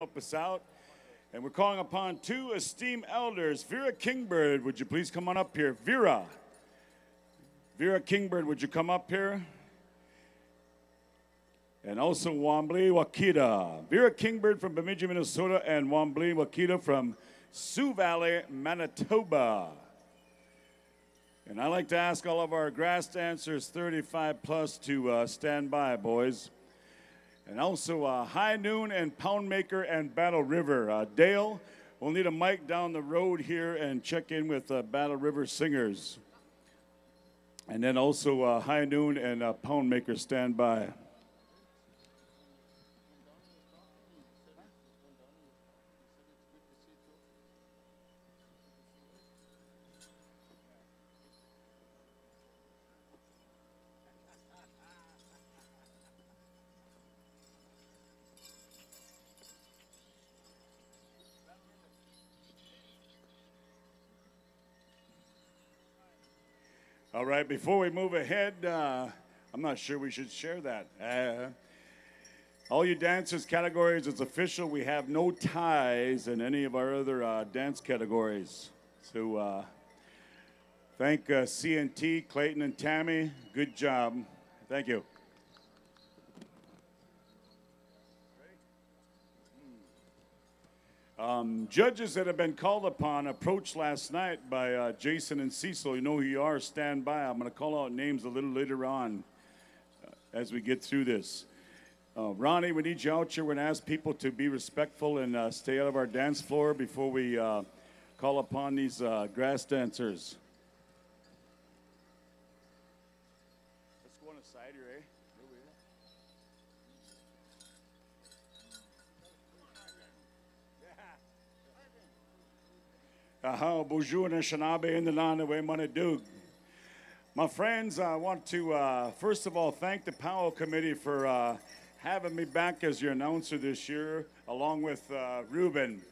help us out. And we're calling upon two esteemed elders. Vera Kingbird, would you please come on up here? Vera. Vera Kingbird, would you come up here? And also Wambly Wakita. Vera Kingbird from Bemidji, Minnesota, and Wambly Wakita from Sioux Valley, Manitoba. And I like to ask all of our grass dancers 35 plus to uh, stand by, boys. And also uh, High Noon and Poundmaker and Battle River. Uh, Dale, we'll need a mic down the road here and check in with uh, Battle River singers. And then also uh, High Noon and uh, Poundmaker stand by. Right, before we move ahead, uh, I'm not sure we should share that. Uh, all you dancers categories, it's official. We have no ties in any of our other uh, dance categories. So uh, thank uh, CNT, Clayton, and Tammy. Good job. Thank you. Um, judges that have been called upon approached last night by uh, Jason and Cecil. You know who you are. Stand by. I'm going to call out names a little later on uh, as we get through this. Uh, Ronnie, we need you out here. We're going to ask people to be respectful and uh, stay out of our dance floor before we uh, call upon these uh, grass dancers. Let's go on the side here, eh? Shanabe in the Manadug. My friends, I want to uh, first of all thank the Powwow Committee for uh, having me back as your announcer this year, along with uh, Ruben.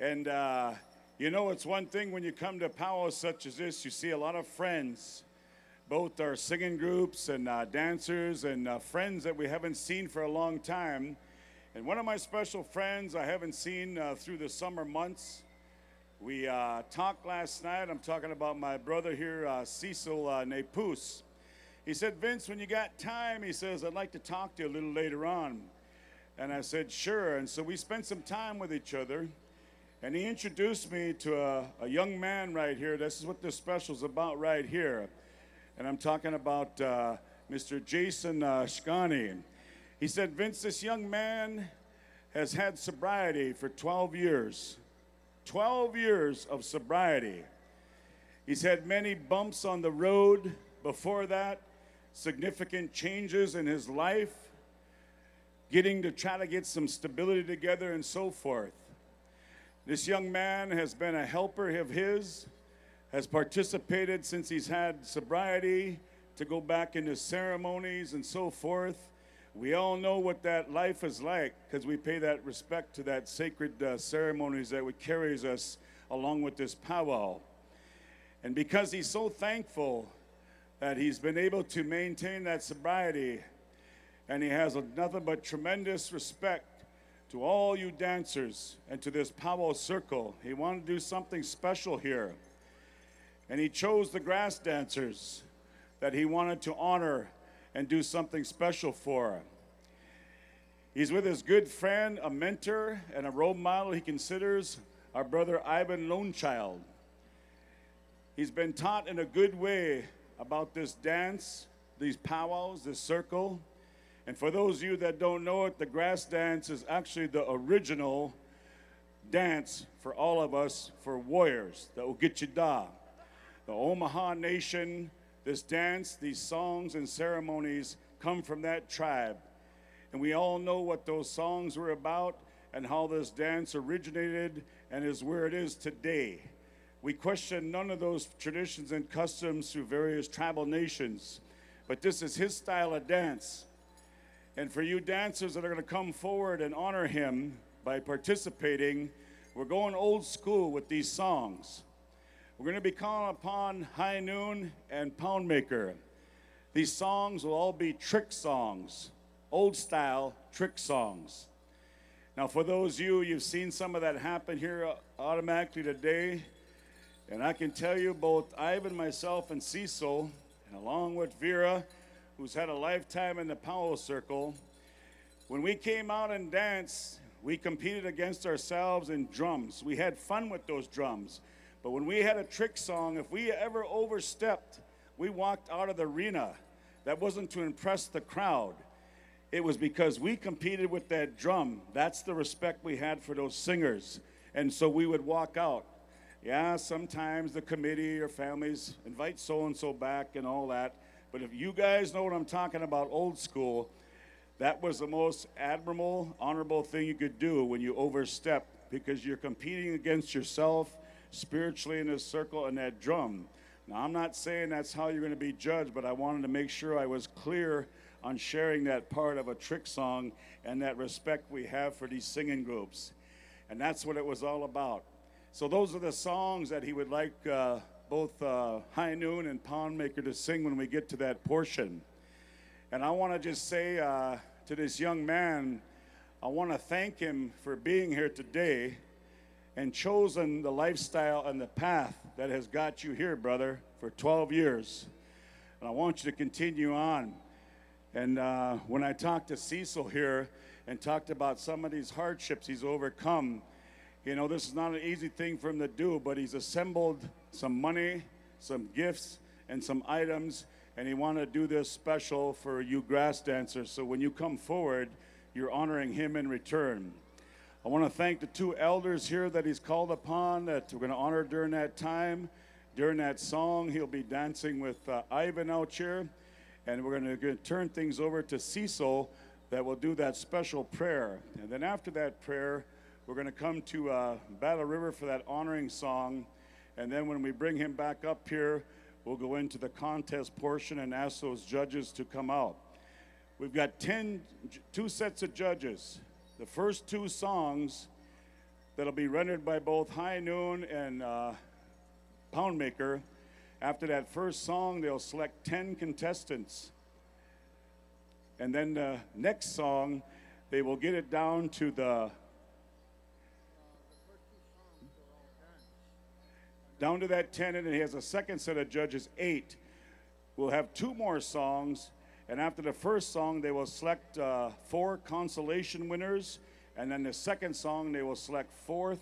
And uh, you know, it's one thing when you come to powwows such as this, you see a lot of friends, both our singing groups and uh, dancers, and uh, friends that we haven't seen for a long time. And one of my special friends I haven't seen through the summer months. We uh, talked last night. I'm talking about my brother here, uh, Cecil uh, Nepus. He said, Vince, when you got time, he says, I'd like to talk to you a little later on. And I said, sure. And so we spent some time with each other. And he introduced me to a, a young man right here. This is what this special is about right here. And I'm talking about uh, Mr. Jason uh, Shkani. He said, Vince, this young man has had sobriety for 12 years. 12 years of sobriety. He's had many bumps on the road before that, significant changes in his life, getting to try to get some stability together and so forth. This young man has been a helper of his, has participated since he's had sobriety to go back into ceremonies and so forth. We all know what that life is like because we pay that respect to that sacred uh, ceremonies that carries us along with this powwow. And because he's so thankful that he's been able to maintain that sobriety, and he has nothing but tremendous respect to all you dancers and to this powwow circle. He wanted to do something special here. And he chose the grass dancers that he wanted to honor and do something special for him. He's with his good friend, a mentor, and a role model he considers our brother Ivan Lonechild. He's been taught in a good way about this dance, these powwows, this circle. And for those of you that don't know it, the grass dance is actually the original dance for all of us, for warriors, the Ogitchida, the Omaha Nation this dance, these songs, and ceremonies come from that tribe. And we all know what those songs were about and how this dance originated and is where it is today. We question none of those traditions and customs through various tribal nations, but this is his style of dance. And for you dancers that are going to come forward and honor him by participating, we're going old school with these songs. We're going to be calling upon High Noon and Poundmaker. These songs will all be trick songs, old style trick songs. Now, for those of you, you've seen some of that happen here uh, automatically today. And I can tell you, both Ivan, myself, and Cecil, and along with Vera, who's had a lifetime in the Powwow Circle, when we came out and danced, we competed against ourselves in drums. We had fun with those drums. But when we had a trick song, if we ever overstepped, we walked out of the arena. That wasn't to impress the crowd. It was because we competed with that drum. That's the respect we had for those singers. And so we would walk out. Yeah, sometimes the committee or families invite so and so back and all that. But if you guys know what I'm talking about, old school, that was the most admirable, honorable thing you could do when you overstep because you're competing against yourself spiritually in this circle and that drum. Now, I'm not saying that's how you're going to be judged, but I wanted to make sure I was clear on sharing that part of a trick song and that respect we have for these singing groups. And that's what it was all about. So, those are the songs that he would like uh, both uh, High Noon and Poundmaker to sing when we get to that portion. And I want to just say uh, to this young man, I want to thank him for being here today and chosen the lifestyle and the path that has got you here, brother, for 12 years. And I want you to continue on. And uh, when I talked to Cecil here and talked about some of these hardships he's overcome, you know, this is not an easy thing for him to do, but he's assembled some money, some gifts, and some items, and he wanted to do this special for you grass dancers. So when you come forward, you're honoring him in return. I want to thank the two elders here that he's called upon that we're going to honor during that time. During that song, he'll be dancing with uh, Ivan out here. And we're going to turn things over to Cecil that will do that special prayer. And then after that prayer, we're going to come to uh, Battle River for that honoring song. And then when we bring him back up here, we'll go into the contest portion and ask those judges to come out. We've got 10, two sets of judges the first two songs that'll be rendered by both High Noon and uh, Poundmaker. After that first song, they'll select 10 contestants. And then the next song, they will get it down to the down to that 10, and he has a second set of judges, eight. We'll have two more songs, and after the first song, they will select uh, four consolation winners. And then the second song, they will select fourth,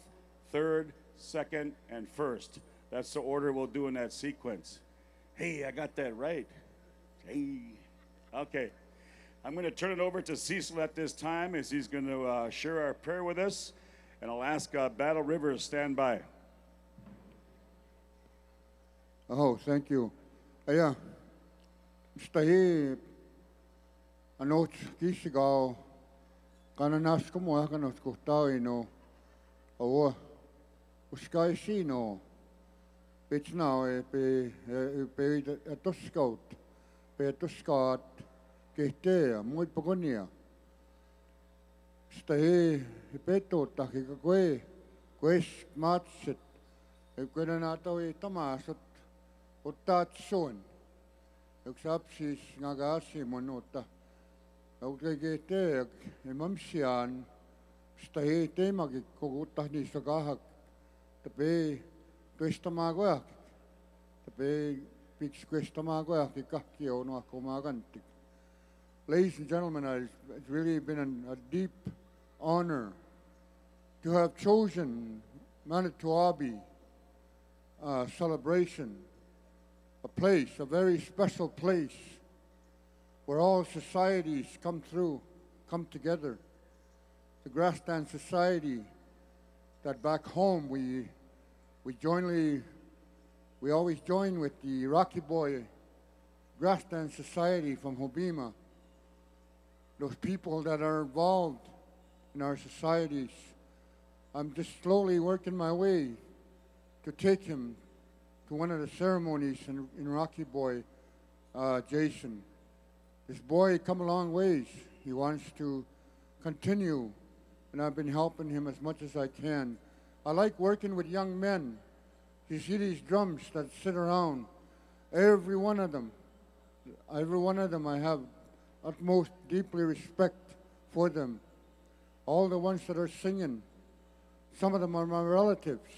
third, second, and first. That's the order we'll do in that sequence. Hey, I got that right. Hey. Okay. I'm going to turn it over to Cecil at this time as he's going to uh, share our prayer with us. And I'll ask uh, Battle River to stand by. Oh, thank you. Yeah. Stay anots kisgao kana nasko mo hakanot kuhtao ino awa uskai sino pitsnao e pe eh, pe atoskaut pe atoskaat kehtea muid pagonia sitä ei petuuttakin koe koes matset. Kun nad olid omas otatsioon üks laps siis nagu asi mõnuta Aukregeteak mamsian sta he teemagi kogu tahnista kahak. Tape tuistamaa kojak tape piks kuistamaa kojak kahki on akkumaa. Ladies and gentlemen, it's really been an, a deep honor to have chosen Manito Ahbee uh, celebration, a place, a very special place where all societies come through, come together. The Grassland Society that back home we, we jointly, we always join with the Rocky Boy Grassland Society from Hobbema. Those people that are involved in our societies. I'm just slowly working my way to take him to one of the ceremonies in, in Rocky Boy, uh, Jason. This boy come a long ways. He wants to continue, and I've been helping him as much as I can. I like working with young men. You see these drums that sit around, every one of them, every one of them I have utmost deeply respect for them. all the ones that are singing. Some of them are my relatives.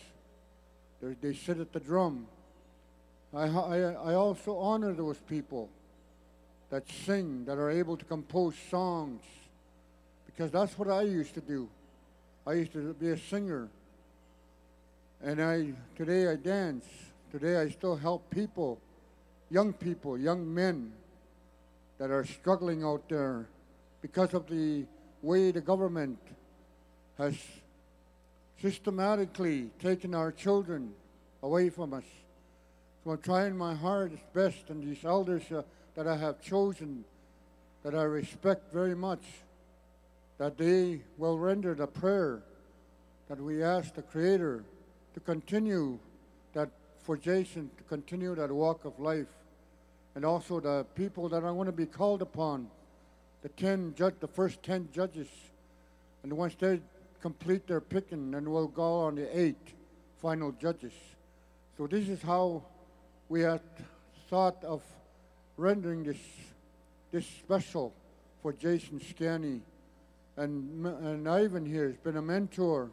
They're, they sit at the drum. I, I, I also honor those people that sing, that are able to compose songs, because that's what I used to do. I used to be a singer. And I today I dance. Today I still help people, young people, young men that are struggling out there because of the way the government has systematically taken our children away from us. So I'm trying my hardest best, and these elders uh, that I have chosen, that I respect very much, that they will render the prayer that we ask the Creator to continue that for Jason to continue that walk of life, and also the people that are going to be called upon, the ten judge, the first ten judges, and once they complete their picking, then we'll go on the eight final judges. So this is how we had thought of rendering this this special for Jason Scanny. And, and Ivan here has been a mentor.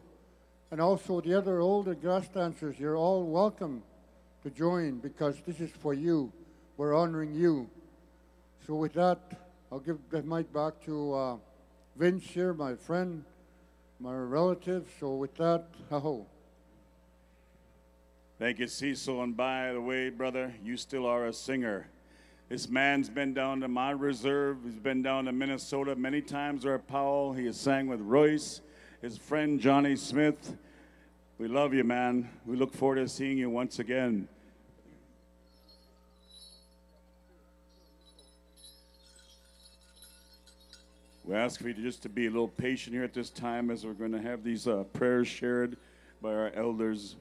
And also the other older grass dancers, you're all welcome to join because this is for you. We're honoring you. So with that, I'll give the mic back to uh, Vince here, my friend, my relative. So with that, ho. Thank you, Cecil. And by the way, brother, you still are a singer. This man's been down to my reserve. He's been down to Minnesota many times. Our Powwow. He has sang with Royce, his friend Johnny Smith. We love you, man. We look forward to seeing you once again. We ask for you just to be a little patient here at this time as we're going to have these uh, prayers shared by our elders.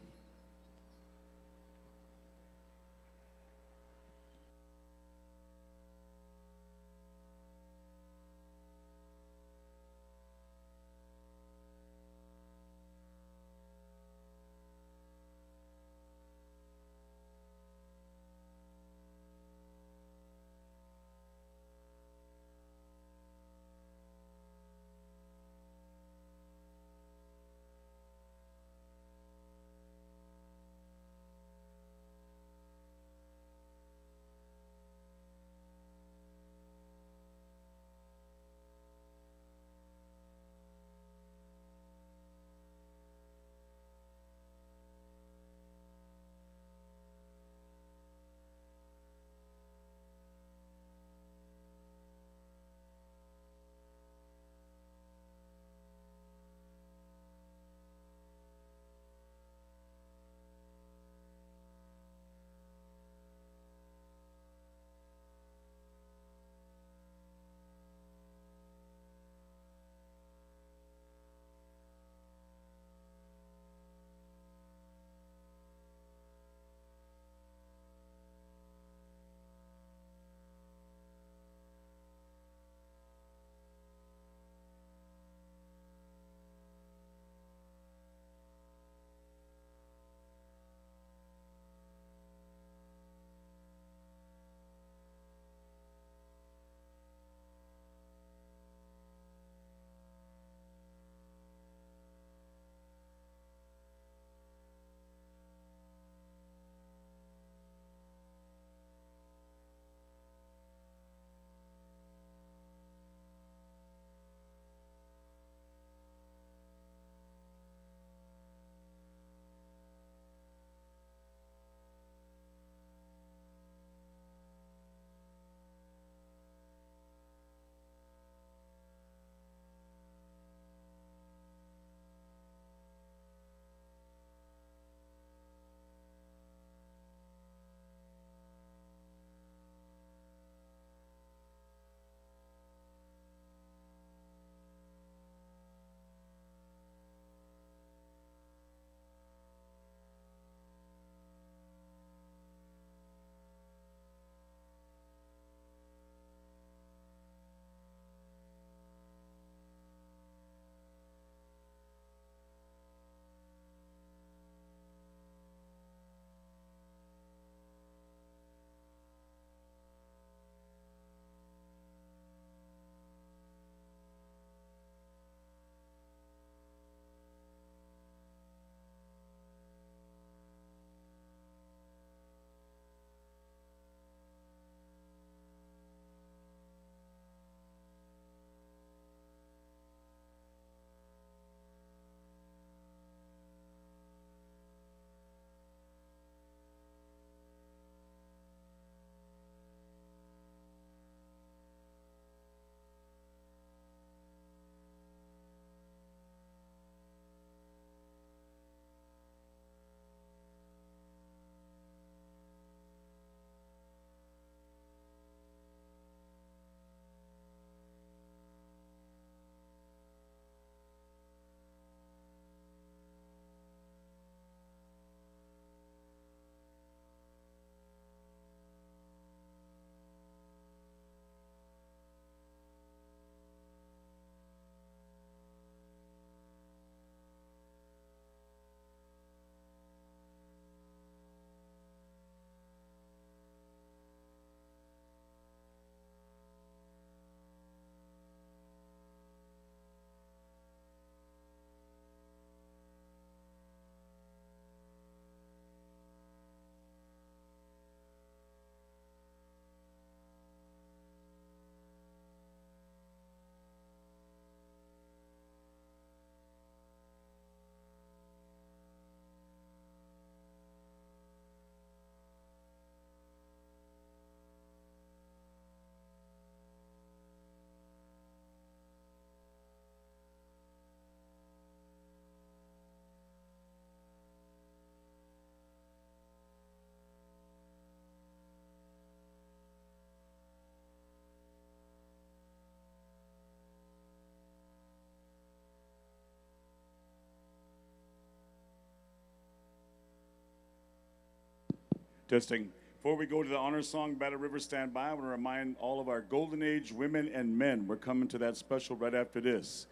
Testing. Before we go to the honor song, Battle River Stand By, I want to remind all of our Golden Age women and men, we're coming to that special right after this.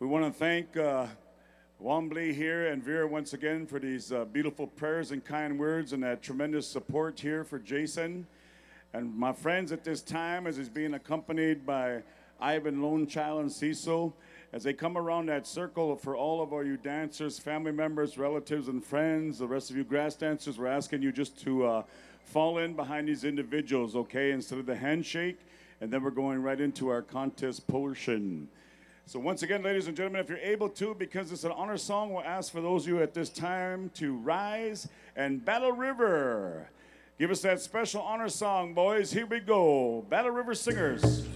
We want to thank uh, Wambly here and Vera once again for these uh, beautiful prayers and kind words and that tremendous support here for Jason. And my friends at this time, as he's being accompanied by Ivan Lone Child and Cecil, as they come around that circle for all of our you dancers, family members, relatives, and friends, the rest of you grass dancers, we're asking you just to uh, fall in behind these individuals, okay, instead of the handshake. And then we're going right into our contest portion. So once again, ladies and gentlemen, if you're able to, because it's an honor song, we'll ask for those of you at this time to rise and Battle River. Give us that special honor song, boys. Here we go. Battle River Singers.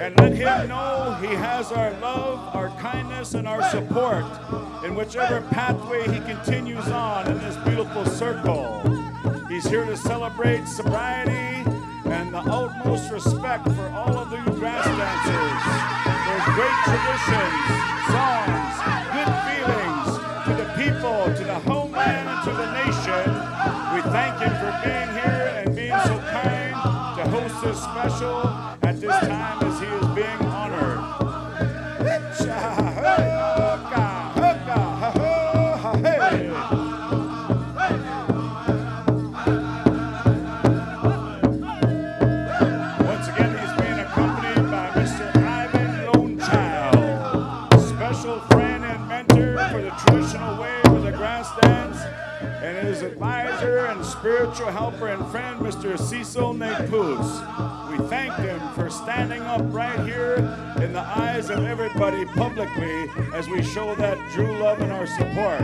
And let him know he has our love, our kindness, and our support in whichever pathway he continues on in this beautiful circle. He's here to celebrate sobriety and the utmost respect for all of you grass dancers. There's great traditions, songs, good feelings to the people, to the homeland, and to the nation. We thank him for being here and being so kind to host this special spiritual helper and friend, Mr. Cecil Napuz. We thank him for standing up right here in the eyes of everybody publicly as we show that true love and our support.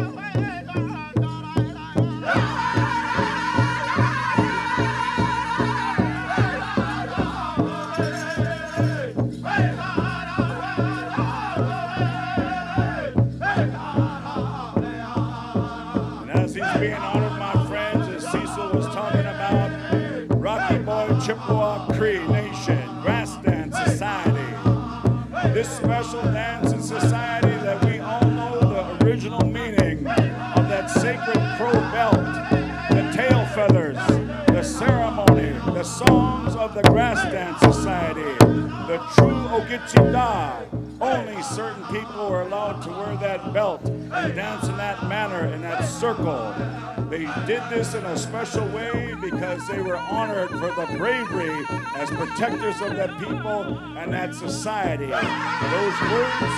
Of the Grass Dance Society, the true Ogitchida. Only certain people were allowed to wear that belt and dance in that manner, in that circle. They did this in a special way because they were honored for the bravery as protectors of that people and that society. Those words,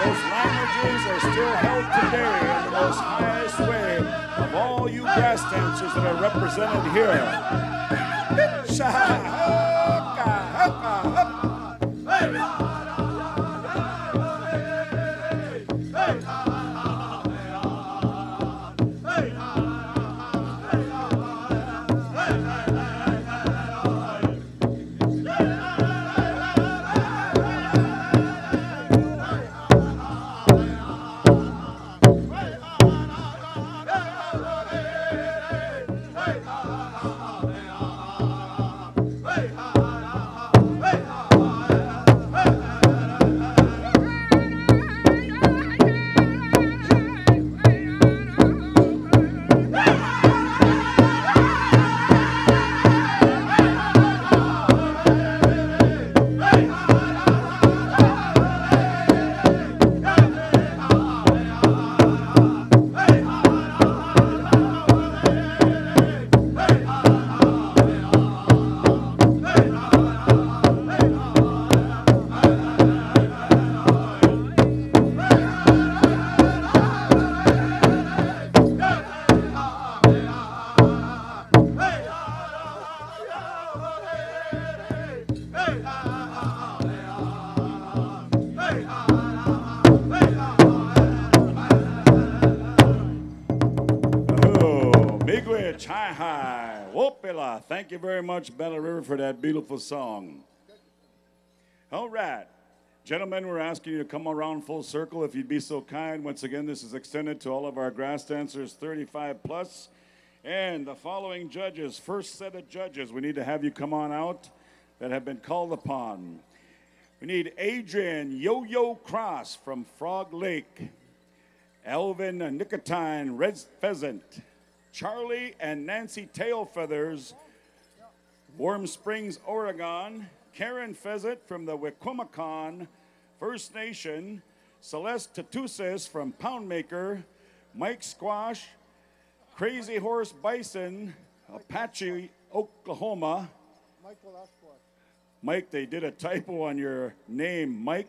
those languages are still held today in the most highest way of all you grass dancers that are represented here. Haka, haka, haka. Much, Battle River, for that beautiful song. All right. Gentlemen, we're asking you to come around full circle if you'd be so kind. Once again, this is extended to all of our grass dancers 35 plus. And the following judges, first set of judges, we need to have you come on out that have been called upon. We need Adrian Yo Yo Cross from Frog Lake, Elvin Nicotine Red Pheasant, Charlie and Nancy Tailfeathers, Warm Springs, Oregon, Karen Pheasant from the Wikwemikong First Nation, Celeste Tatusis from Poundmaker, Mike Squash, Crazy Horse Bison, Apache, Oklahoma. Michael. Mike, they did a typo on your name. Mike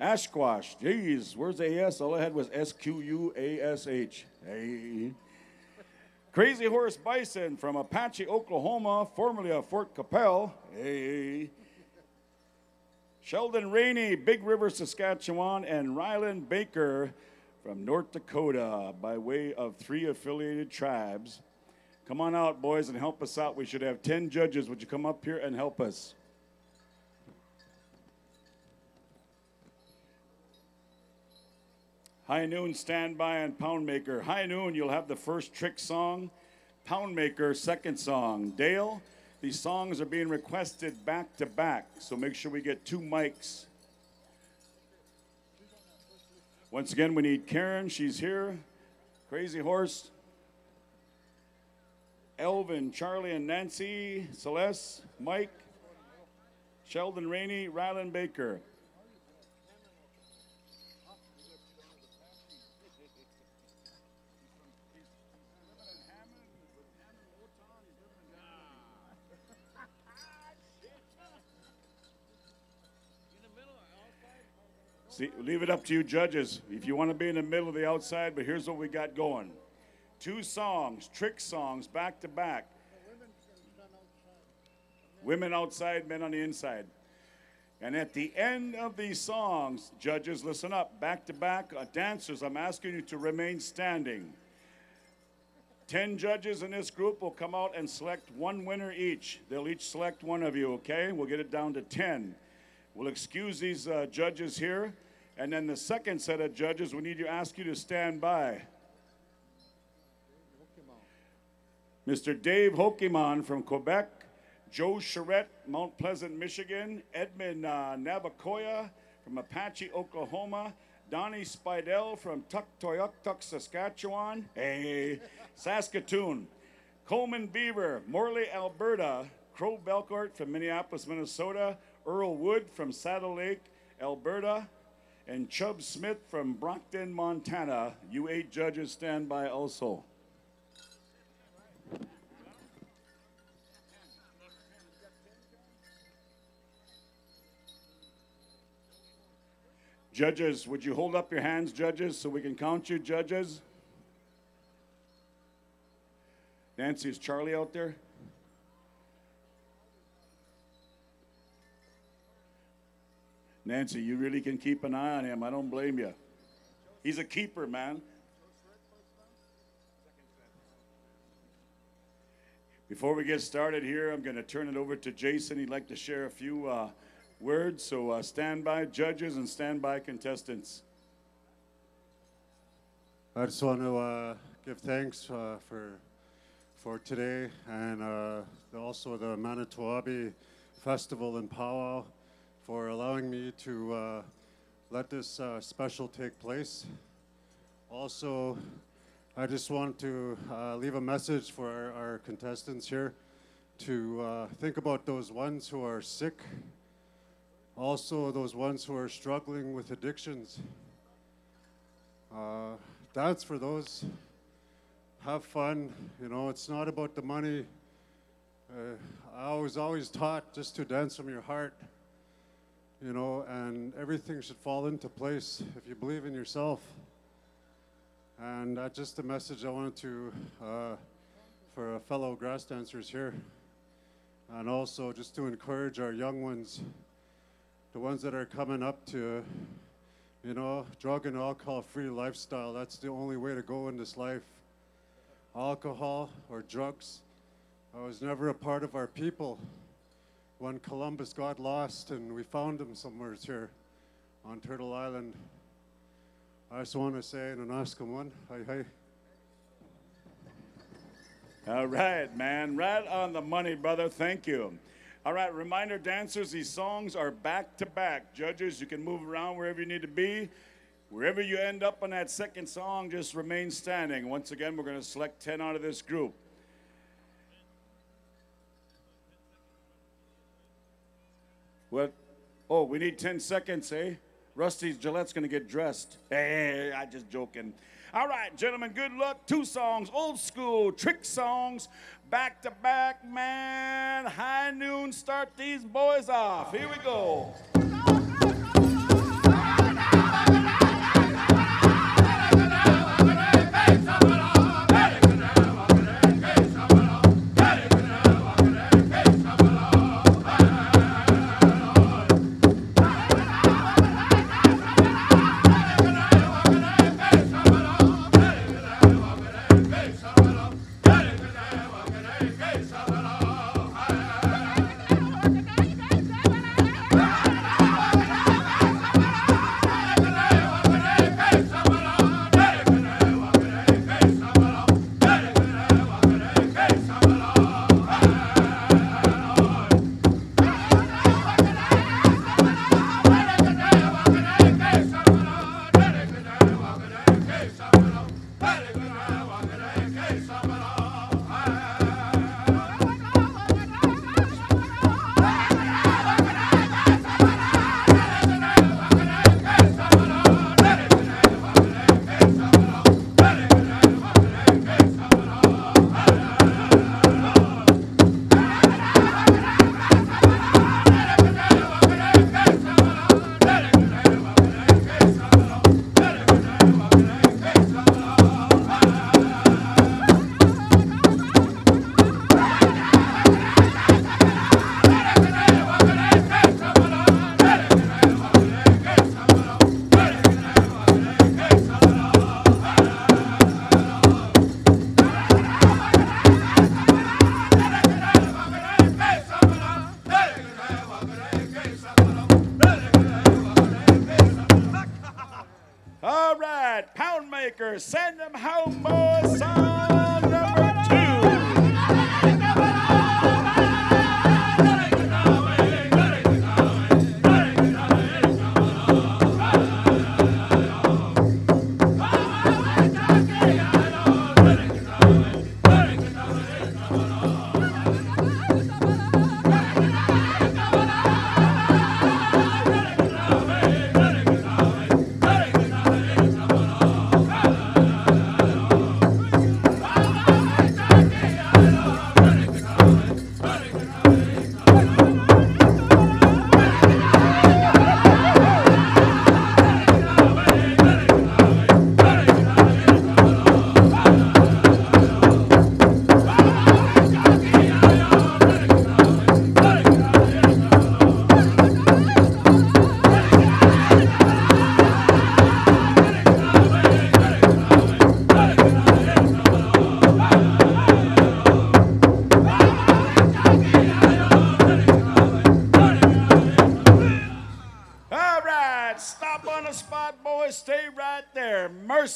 Ashquash. Jeez, where's the AS? All I had was S Q U A S H. Hey. Crazy Horse Bison from Apache, Oklahoma, formerly of Fort Qu'Appelle. Hey. Sheldon Rainey, Big River, Saskatchewan, and Ryland Baker from North Dakota by way of three affiliated tribes. Come on out, boys, and help us out. We should have 10 judges. Would you come up here and help us? High Noon, Standby, and Poundmaker. High Noon, you'll have the first trick song. Poundmaker, second song. Dale, these songs are being requested back to back, so make sure we get two mics. Once again, we need Karen, she's here. Crazy Horse. Elvin, Charlie, and Nancy, Celeste, Mike, Sheldon Rainey, Ryland Baker. See, leave it up to you judges. If you want to be in the middle of the outside, but here's what we got going. Two songs, trick songs, back to back. Women outside, men on the inside. And at the end of these songs, judges, listen up, back to back, uh, dancers, I'm asking you to remain standing. Ten judges in this group will come out and select one winner each. They'll each select one of you, okay? We'll get it down to 10. We'll excuse these uh, judges here. And then the second set of judges, we need to ask you to stand by. Mr. Dave Hokimon from Quebec, Joe Charette, Mount Pleasant, Michigan, Edmund uh, Nevaquaya from Apache, Oklahoma, Donnie Spidell from Tuktoyaktuk, Saskatchewan, hey, Saskatoon, Coleman Beaver, Morley, Alberta, Crow Belcourt from Minneapolis, Minnesota, Earl Wood from Saddle Lake, Alberta, and Chubb Smith from Brockton, Montana. You eight judges stand by also. Judges, would you hold up your hands, judges, so we can count you, judges? Nancy, is Charlie out there? Nancy, you really can keep an eye on him. I don't blame you. He's a keeper, man. Before we get started here, I'm going to turn it over to Jason. He'd like to share a few uh, words. So uh, stand by, judges, and stand by, contestants. I just want to uh, give thanks uh, for for today and uh, also the Manito Ahbee Festival in Powwow for allowing me to uh, let this uh, special take place. Also, I just want to uh, leave a message for our, our contestants here to uh, think about those ones who are sick, also those ones who are struggling with addictions. Uh, dance for those. Have fun. You know, it's not about the money. Uh, I was always taught just to dance from your heart you know, and everything should fall into place if you believe in yourself. And that's just a message I wanted to, uh, for fellow grass dancers here. And also just to encourage our young ones, the ones that are coming up to, you know, drug and alcohol free lifestyle. That's the only way to go in this life. alcohol or drugs. I was never a part of our people. When Columbus got lost and we found him somewhere here on Turtle Island, I just want to say in Anaskamun, hi hi. All right, man. Right on the money, brother. Thank you. All right, reminder dancers, these songs are back to back. Judges, you can move around wherever you need to be. Wherever you end up on that second song, just remain standing. Once again, we're going to select 10 out of this group. What? Oh, we need 10 seconds, eh? Rusty's Gillette's to get dressed. Hey, I just joking. All right, gentlemen, good luck. Two songs, old school trick songs, back to back, man. High noon, start these boys off. Here we go. Send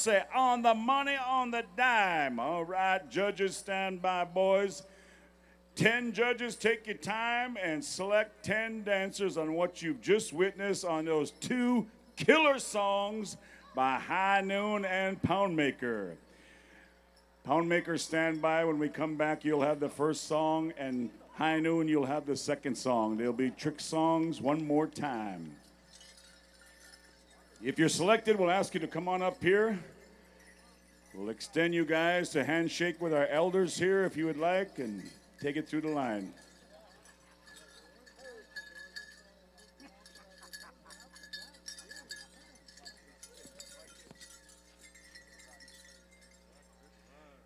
Mercy on the money on the dime. All right, judges stand by, boys. Ten judges, take your time and select 10 dancers on what you've just witnessed on those two killer songs by High Noon and Poundmaker. Poundmaker, stand by. When we come back, you'll have the first song, and High Noon, you'll have the second song. They'll be trick songs one more time. If you're selected, we'll ask you to come on up here. We'll extend you guys to handshake with our elders here if you would like and take it through the line.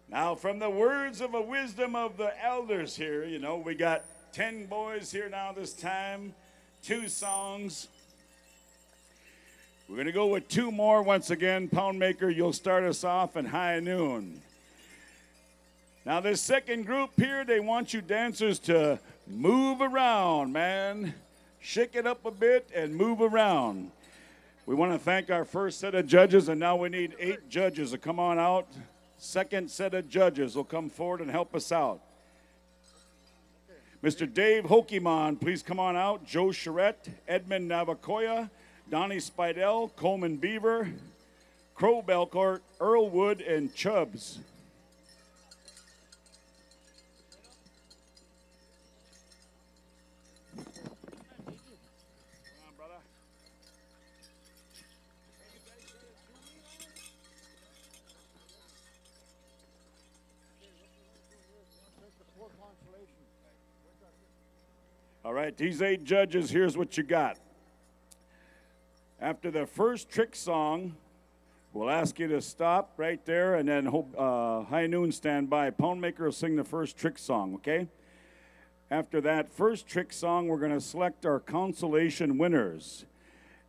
Now, from the words of a wisdom of the elders here, you know, we got 10 boys here now this time, two songs. We're going to go with two more once again. Poundmaker, you'll start us off at high noon. Now, this second group here, they want you dancers to move around, man. Shake it up a bit and move around. We want to thank our first set of judges, and now we need eight judges to come on out. Second set of judges will come forward and help us out. Mr. Dave Hokimon, please come on out. Joe Charette, Edmund Nevaquaya, Donnie Spidell, Coleman Beaver, Crow Belcourt, Earl Wood, and Chubbs. All right, these eight judges, here's what you got. After the first trick song, we'll ask you to stop right there and then uh, High Noon stand by. Poundmaker will sing the first trick song, okay? After that first trick song, we're going to select our consolation winners.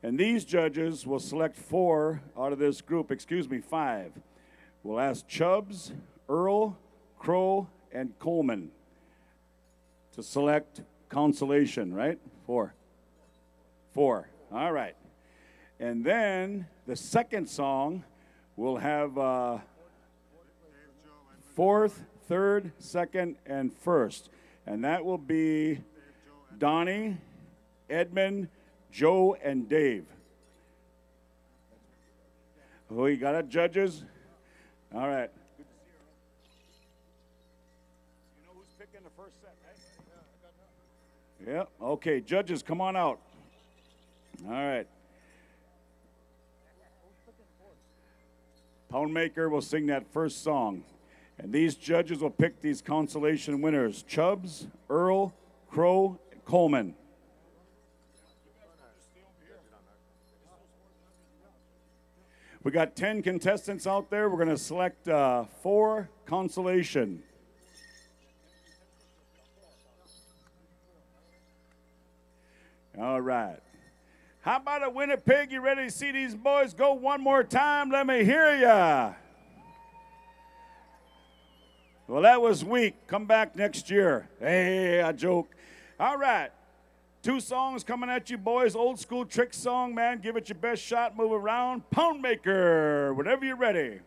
And these judges will select four out of this group, excuse me, five. We'll ask Chubbs, Earl, Crow, and Coleman to select consolation, right? Four. Four. All right. And then the second song will have uh, fourth, third, second, and first. And that will be Donnie, Edmund, Joe, and Dave. Oh, you got it, judges? All right. You know who's picking the first set, right? Yeah, okay. Judges, come on out. All right. Poundmaker will sing that first song. And these judges will pick these consolation winners Chubbs, Earl, Crow, Coleman. We got 10 contestants out there. We're going to select uh, four consolation. All right. How about a Winnipeg? You ready to see these boys go one more time? Let me hear ya. Well, that was weak. Come back next year. Hey, I joke. All right. Two songs coming at you, boys. Old school trick song, man. Give it your best shot. Move around. Poundmaker. Whenever you're ready.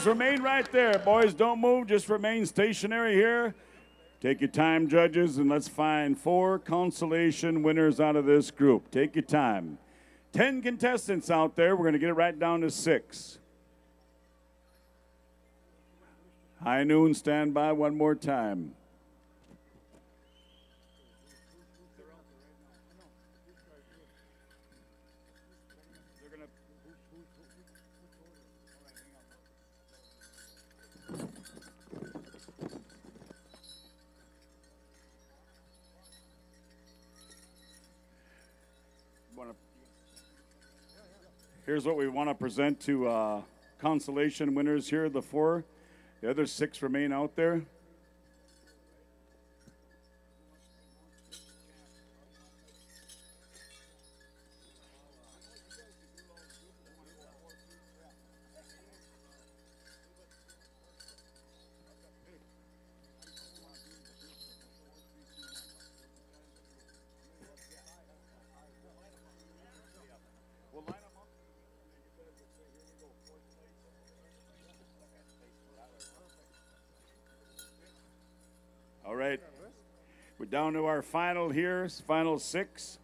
Boys, remain right there. Boys, don't move. Just remain stationary here. Take your time, judges, and let's find four consolation winners out of this group. Take your time. Ten contestants out there. We're going to get it right down to six. High noon, stand by one more time. Here's what we want to present to uh, consolation winners here, the four. The other six remain out there. Right. We're down to our final here, final six.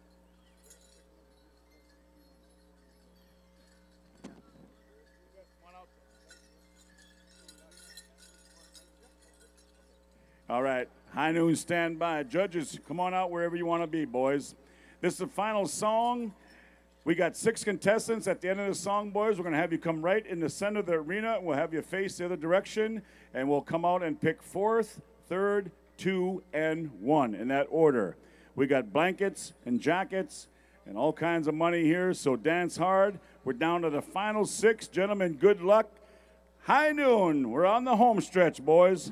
All right. High noon stand by. Judges, come on out wherever you want to be, boys. This is the final song. We got six contestants. At the end of the song, boys, we're going to have you come right in the center of the arena. We'll have you face the other direction, and we'll come out and pick fourth, third, two, and one in that order. We got blankets and jackets and all kinds of money here, so dance hard. We're down to the final six. Gentlemen, good luck. High noon. We're on the home stretch, boys.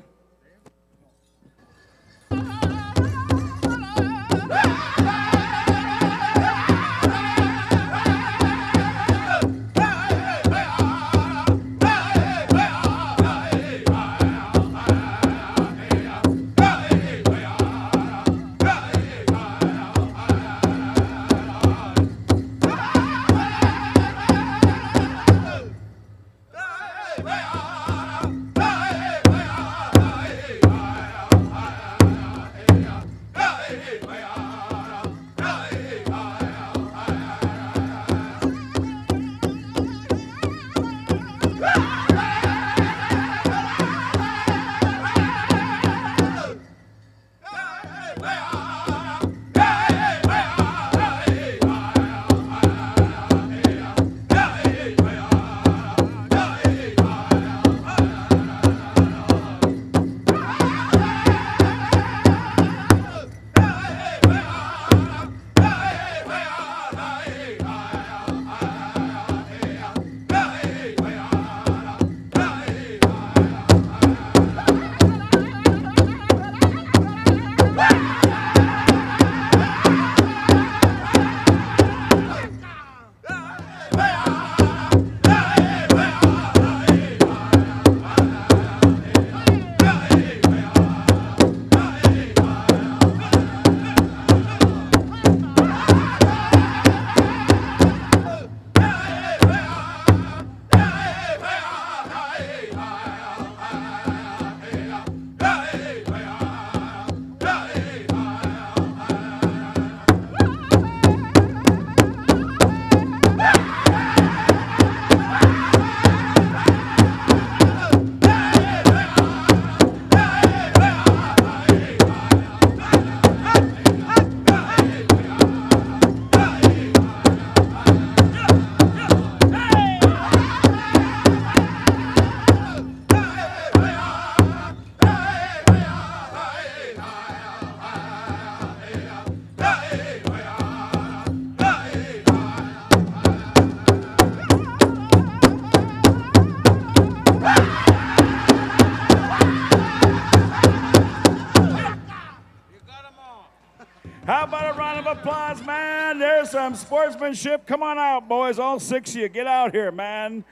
Some sportsmanship. Come on out, boys. All six of you, get out here, man.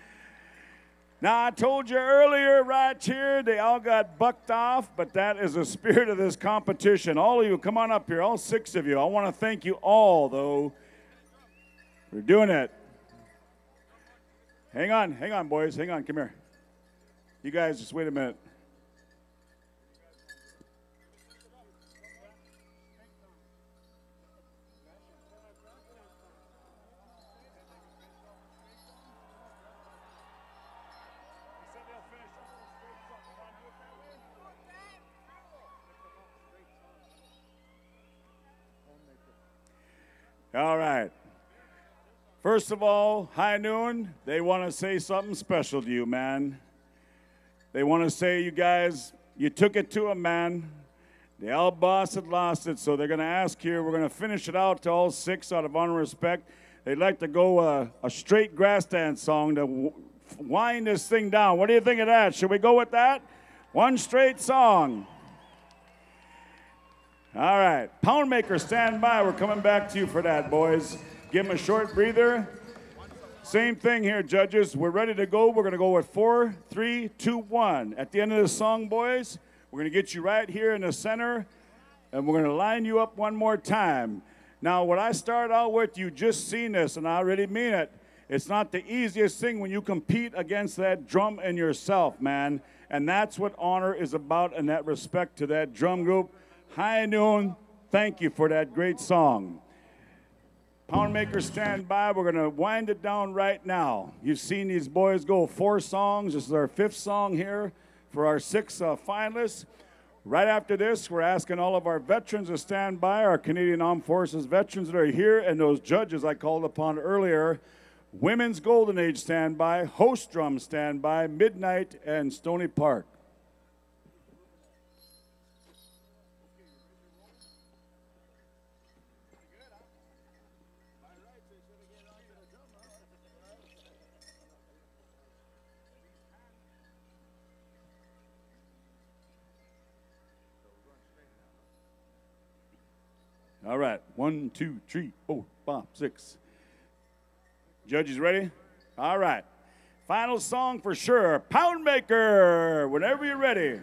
Now, I told you earlier, right here, they all got bucked off, but that is the spirit of this competition. All of you, come on up here, all six of you. I want to thank you all, though, for doing it. Hang on, hang on, boys. Hang on, come here. You guys, just wait a minute. All right. First of all, high noon, they want to say something special to you, man. They want to say, you guys, you took it to a man. The Al boss had lost it, so they're going to ask here. We're going to finish it out to all six out of honor and respect. they'd like to go uh, a straight grass dance song to wind this thing down. What do you think of that? Should we go with that? One straight song. All right, Poundmaker, stand by. We're coming back to you for that, boys. Give them a short breather. Same thing here, judges. We're ready to go. We're going to go with four, three, two, one. At the end of the song, boys, we're going to get you right here in the center, and we're going to line you up one more time. Now, what I start out with, you just seen this, and I really mean it. It's not the easiest thing when you compete against that drum and yourself, man. And that's what honor is about and that respect to that drum group. High noon, thank you for that great song. Poundmaker, stand by. We're going to wind it down right now. You've seen these boys go four songs. This is our fifth song here for our six uh, finalists. Right after this, we're asking all of our veterans to stand by, our Canadian Armed Forces veterans that are here, and those judges I called upon earlier. Women's Golden Age stand by, Host Drum stand by, Midnight, and Stoney Park. All right, one, two, three, four, five, six. Judges ready? All right. Final song for sure. Poundmaker, whenever you're ready.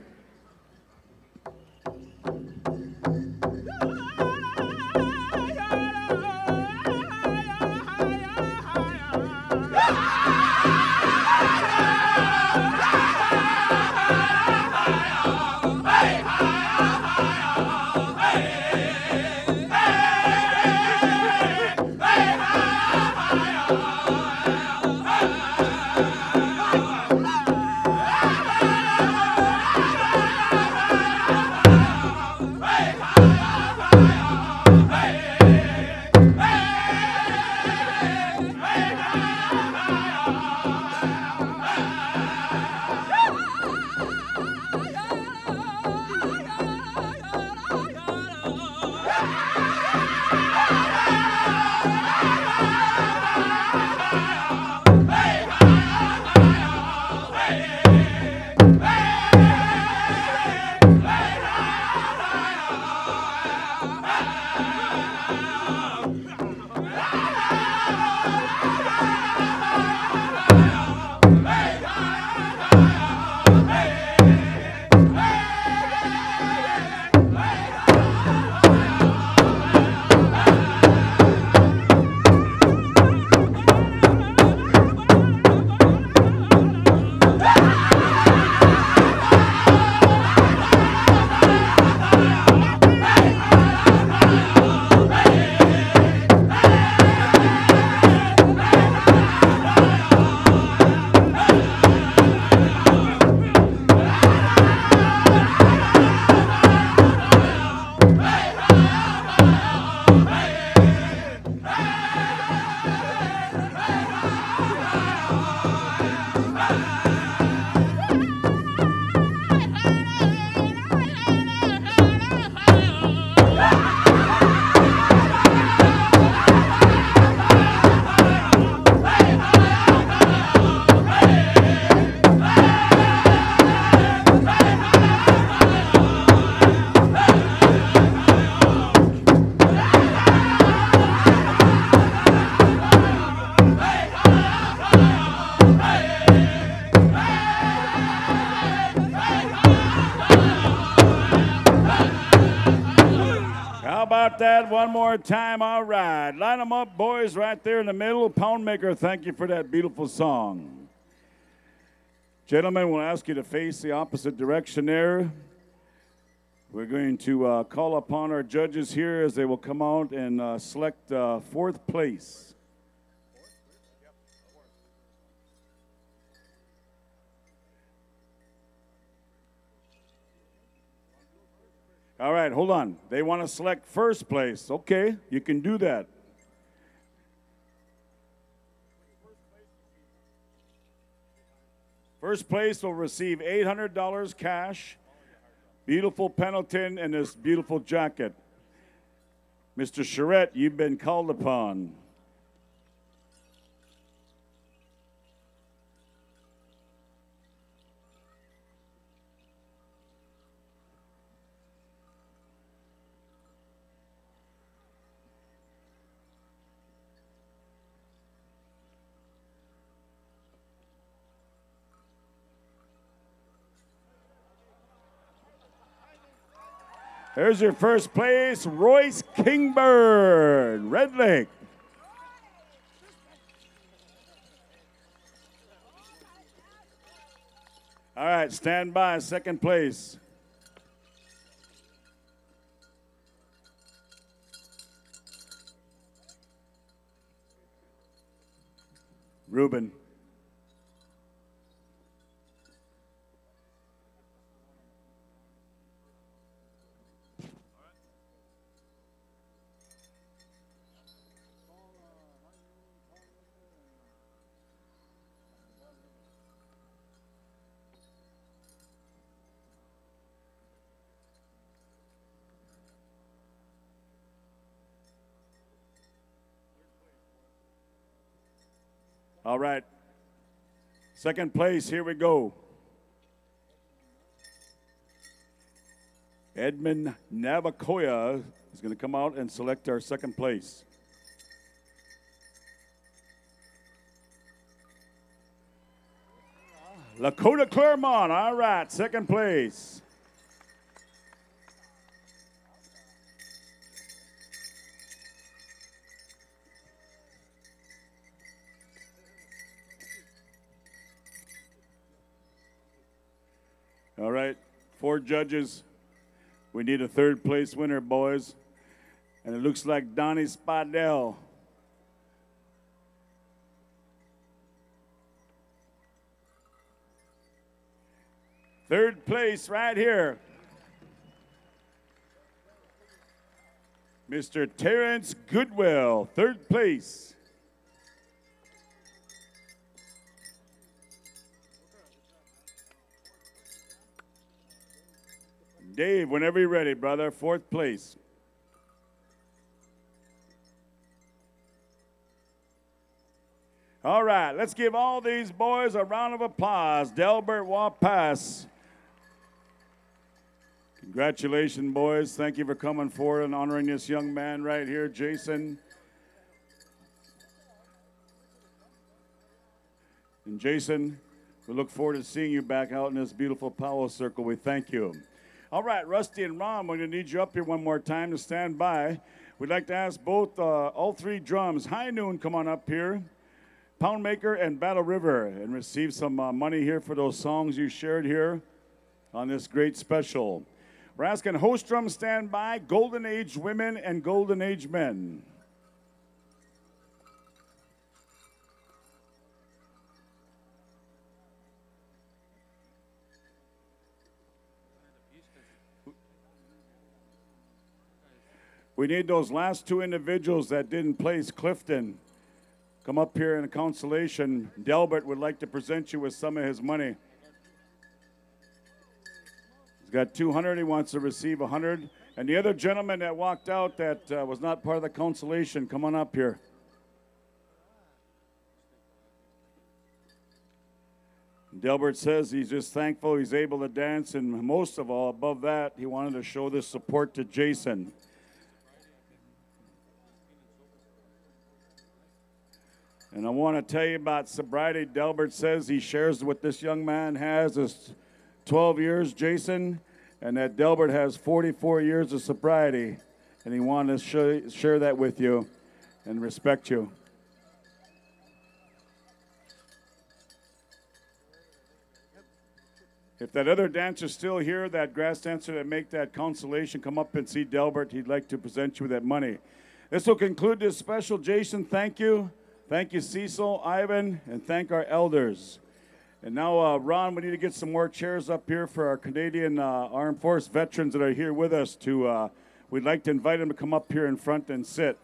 About that one more time? All right. Line them up, boys, right there in the middle. Poundmaker, thank you for that beautiful song. Gentlemen, we'll ask you to face the opposite direction there. We're going to uh, call upon our judges here as they will come out and uh, select uh, fourth place. All right, hold on. They want to select first place. Okay, you can do that. First place will receive $800 cash, beautiful Pendleton, and this beautiful jacket. Mr. Charette, you've been called upon. There's your first place, Royce Kingbird, Red Lake. All right, stand by, second place. Ruben. All right. Second place, here we go. Edmund Nevaquaya is going to come out and select our second place. Lakota Claremont, all right, second place. Four judges. We need a third place winner, boys. And it looks like Donnie Spadell. Third place right here. Mr. Terrence Goodwill, third place. Dave, whenever you're ready, brother, fourth place. All right, let's give all these boys a round of applause. Delbert Wapass. Congratulations, boys. Thank you for coming forward and honoring this young man right here, Jason. And Jason, we look forward to seeing you back out in this beautiful Powwow Circle. We thank you. All right, Rusty and Ron, we're going to need you up here one more time to stand by. We'd like to ask both, uh, all three drums, High Noon, come on up here. Poundmaker and Battle River, and receive some uh, money here for those songs you shared here on this great special. We're asking host drum stand by, Golden Age women and Golden Age men. We need those last two individuals that didn't place Clifton. Come up here in a consolation. Delbert would like to present you with some of his money. He's got 200. He wants to receive 100. And the other gentleman that walked out that uh, was not part of the consolation, come on up here. Delbert says he's just thankful he's able to dance, and most of all, above that, he wanted to show this support to Jason. And I want to tell you about sobriety. Delbert says he shares what this young man has is 12 years, Jason, and that Delbert has 44 years of sobriety. And he wanted to show, share that with you and respect you. If that other dancer's still here, that grass dancer that make that consolation, come up and see Delbert. He'd like to present you with that money. This will conclude this special. Jason, thank you. Thank you, Cecil, Ivan, and thank our elders. And now, uh, Ron, we need to get some more chairs up here for our Canadian uh, Armed Force veterans that are here with us. To uh, we'd like to invite them to come up here in front and sit.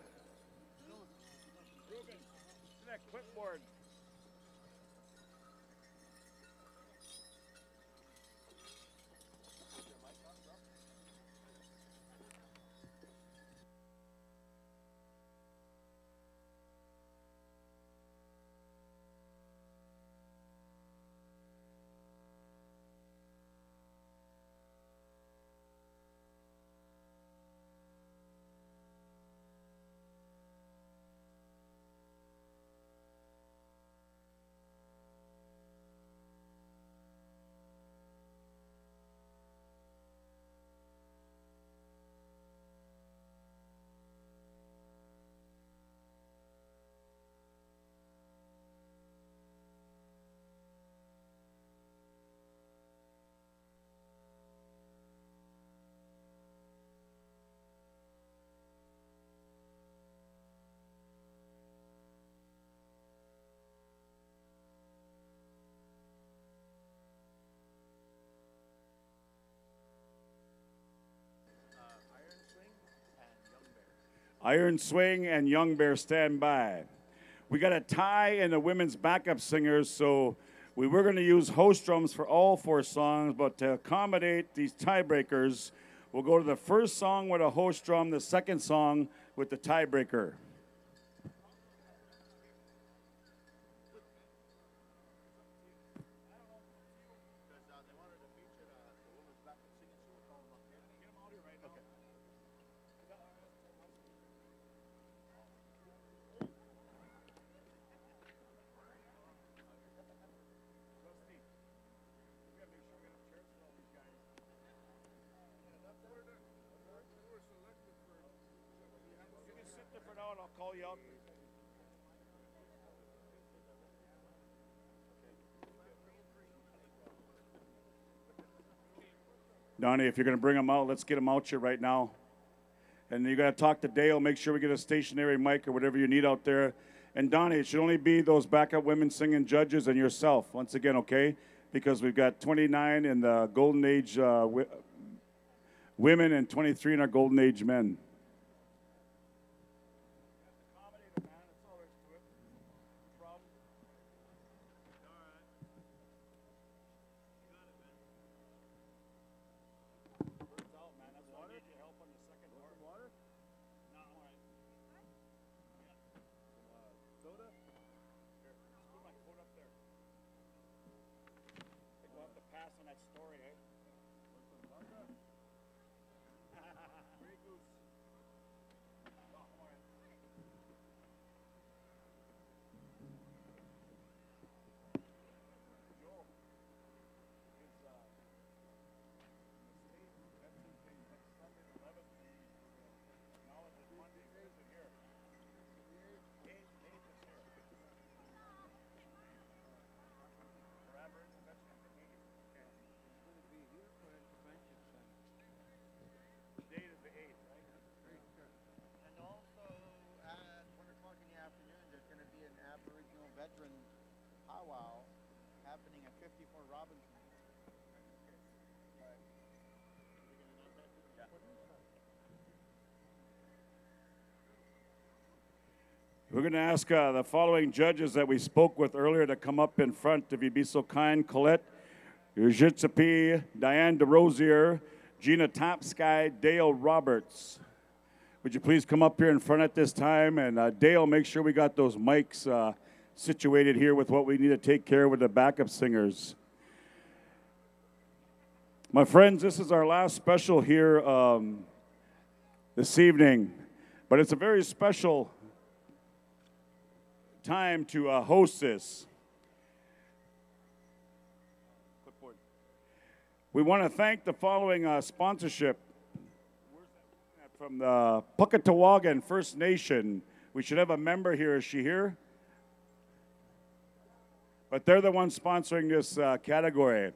Iron Swing and Young Bear stand by. We got a tie in the women's backup singers, so we were going to use host drums for all four songs, but to accommodate these tiebreakers, we'll go to the first song with a host drum, the second song with the tiebreaker. Donnie, if you're going to bring them out, let's get them out here right now. And you got to talk to Dale. Make sure we get a stationary mic or whatever you need out there. And Donnie, it should only be those backup women singing judges and yourself. Once again, okay? Because we've got 29 in the Golden Age uh, women and 23 in our Golden Age men. We're going to ask uh, the following judges that we spoke with earlier to come up in front, if you'd be so kind. Colette Ujitsapi, Diane DeRosier, Gina Topsky, Dale Roberts. Would you please come up here in front at this time? And uh, Dale, make sure we got those mics uh, situated here with what we need to take care of with the backup singers. My friends, this is our last special here um, this evening, but it's a very special time to uh, host this. We want to thank the following uh, sponsorship from the Pukatawagan First Nation. We should have a member here. Is she here? but they're the ones sponsoring this uh, category.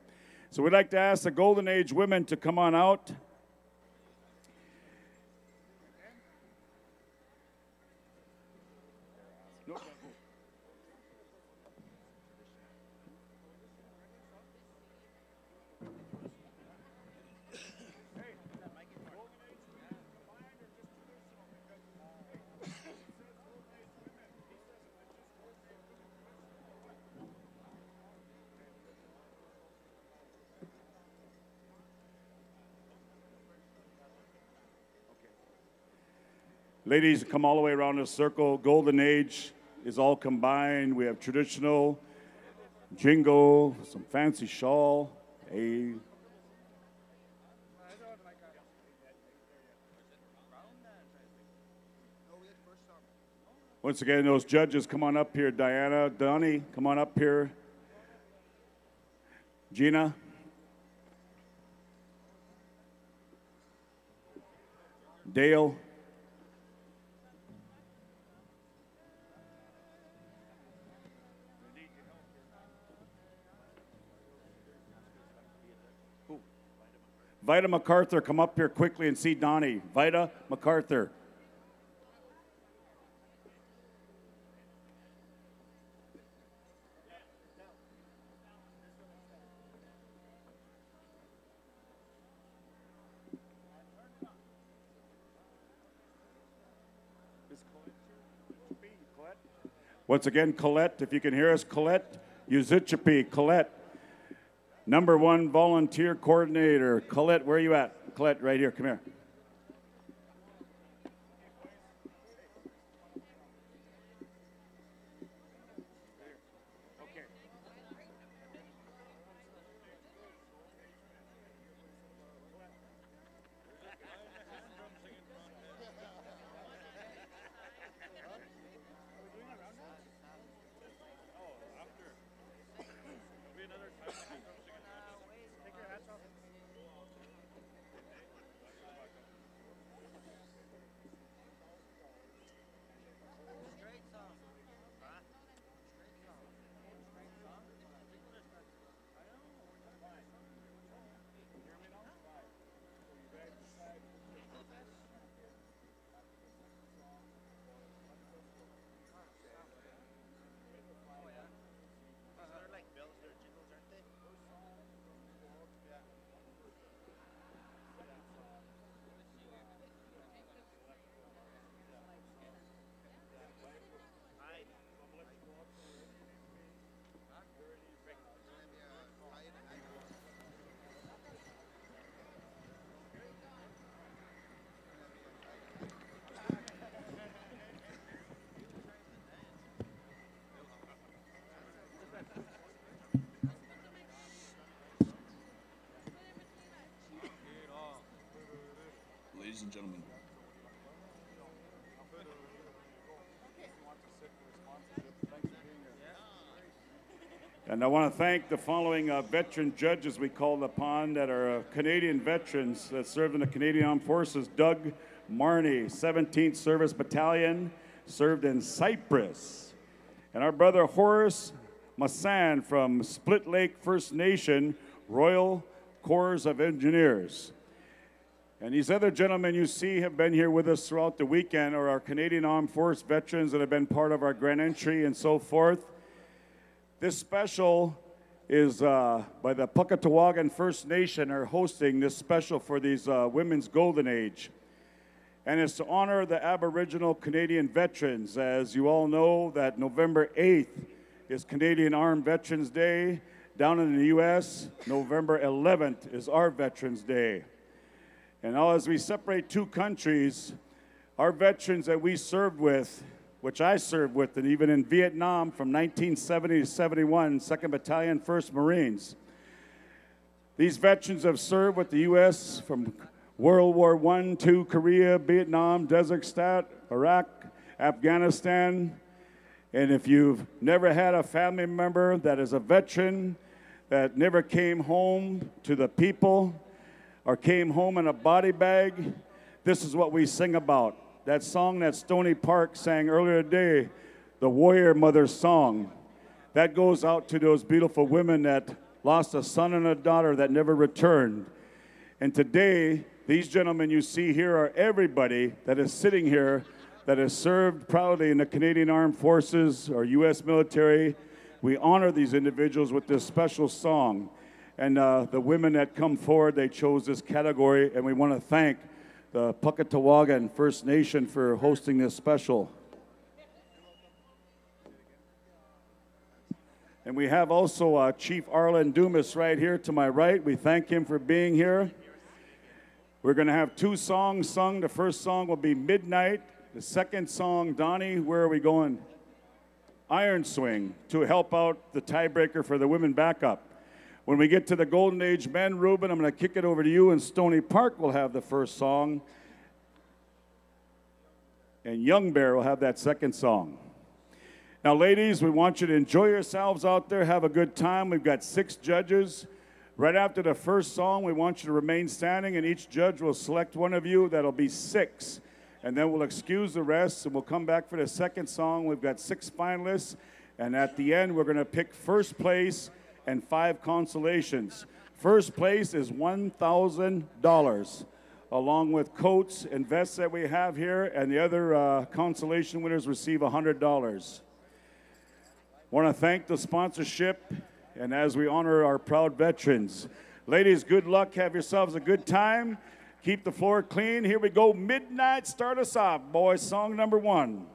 So we'd like to ask the Golden Age women to come on out. Ladies, come all the way around the circle. Golden Age is all combined. We have traditional, jingle, some fancy shawl, a Once again, those judges, come on up here. Diana, Donnie, come on up here. Gina. Dale. Vita MacArthur, come up here quickly and see Donnie. Vita MacArthur. Once again, Colette, if you can hear us, Colette Yuzichipi, Colette number one volunteer coordinator. Colette, where are you at? Colette, right here, come here. Ladies and gentlemen, And I want to thank the following uh, veteran judges we called upon that are uh, Canadian veterans that served in the Canadian Armed Forces. Doug Marney, 17th Service Battalion, served in Cyprus. And our brother Horace Massan from Split Lake First Nation, Royal Corps of Engineers. And these other gentlemen you see have been here with us throughout the weekend are our Canadian Armed Force veterans that have been part of our grand entry and so forth. This special is uh, by the Pukatawagan First Nation are hosting this special for these uh, Women's Golden Age. And it's to honor the Aboriginal Canadian veterans. As you all know, that November 8th is Canadian Armed Veterans Day. Down in the U.S., November 11th is our Veterans Day. And now, as we separate two countries, our veterans that we served with, which I served with, and even in Vietnam from 1970 to 71, 2nd Battalion, 1st Marines. These veterans have served with the U.S. from World War I, II, Korea, Vietnam, Desert Storm, Iraq, Afghanistan. And if you've never had a family member that is a veteran that never came home to the people or came home in a body bag, this is what we sing about. That song that Stoney Park sang earlier today, the Warrior Mother's Song, that goes out to those beautiful women that lost a son and a daughter that never returned. And today, these gentlemen you see here are everybody that is sitting here that has served proudly in the Canadian Armed Forces or U.S. military. We honor these individuals with this special song. And uh, the women that come forward, they chose this category, and we want to thank the Pukatawagan First Nation for hosting this special. And we have also uh, Chief Arlen Dumas right here to my right. We thank him for being here. We're going to have two songs sung. The first song will be Midnight. The second song, Donnie, where are we going? Iron Swing to help out the tiebreaker for the women backup. When we get to the Golden Age men, Ruben, I'm going to kick it over to you, and Stoney Park will have the first song. And Young Bear will have that second song. Now, ladies, we want you to enjoy yourselves out there, have a good time. We've got six judges. Right after the first song, we want you to remain standing, and each judge will select one of you. That'll be six. And then we'll excuse the rest, and we'll come back for the second song. We've got six finalists, and at the end, we're going to pick first place and five consolations. First place is $1,000, along with coats and vests that we have here, and the other uh, consolation winners receive $100. Want to thank the sponsorship, and as we honor our proud veterans. Ladies, good luck. Have yourselves a good time. Keep the floor clean. Here we go. Midnight. Start us off, boys. Song number one.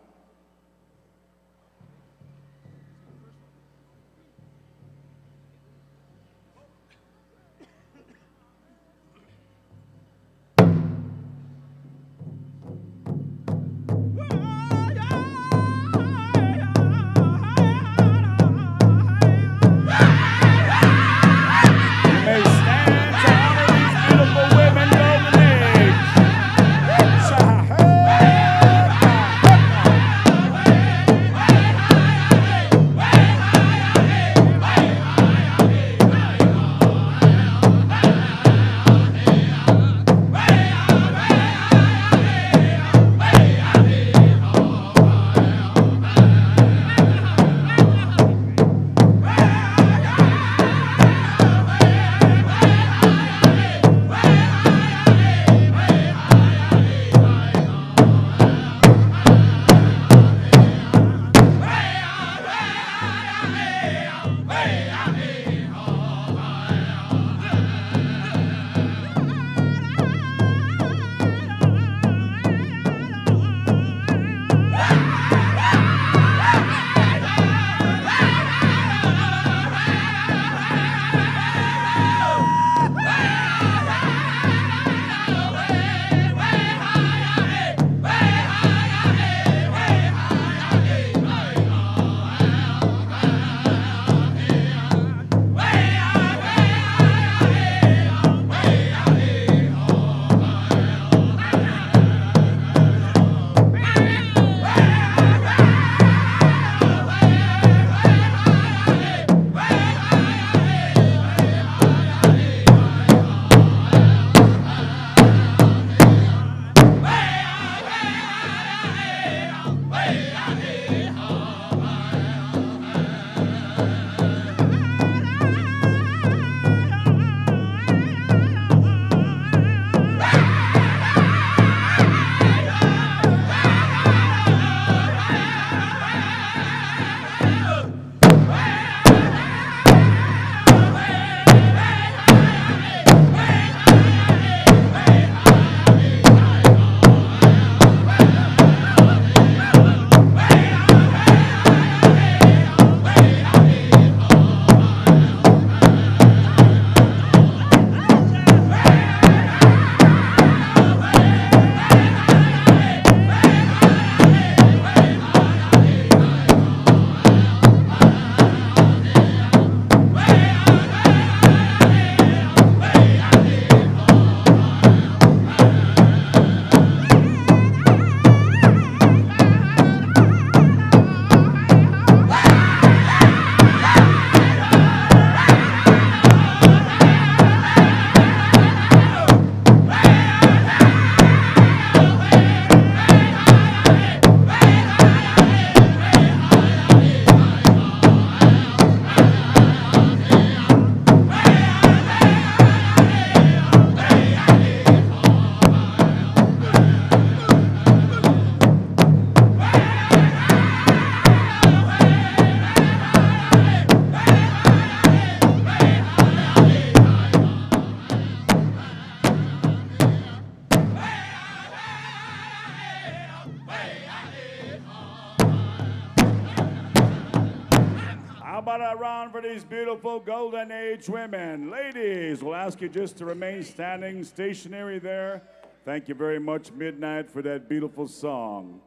These beautiful golden age women? Ladies, we'll ask you just to remain standing stationary there. Thank you very much, Midnight, for that beautiful song.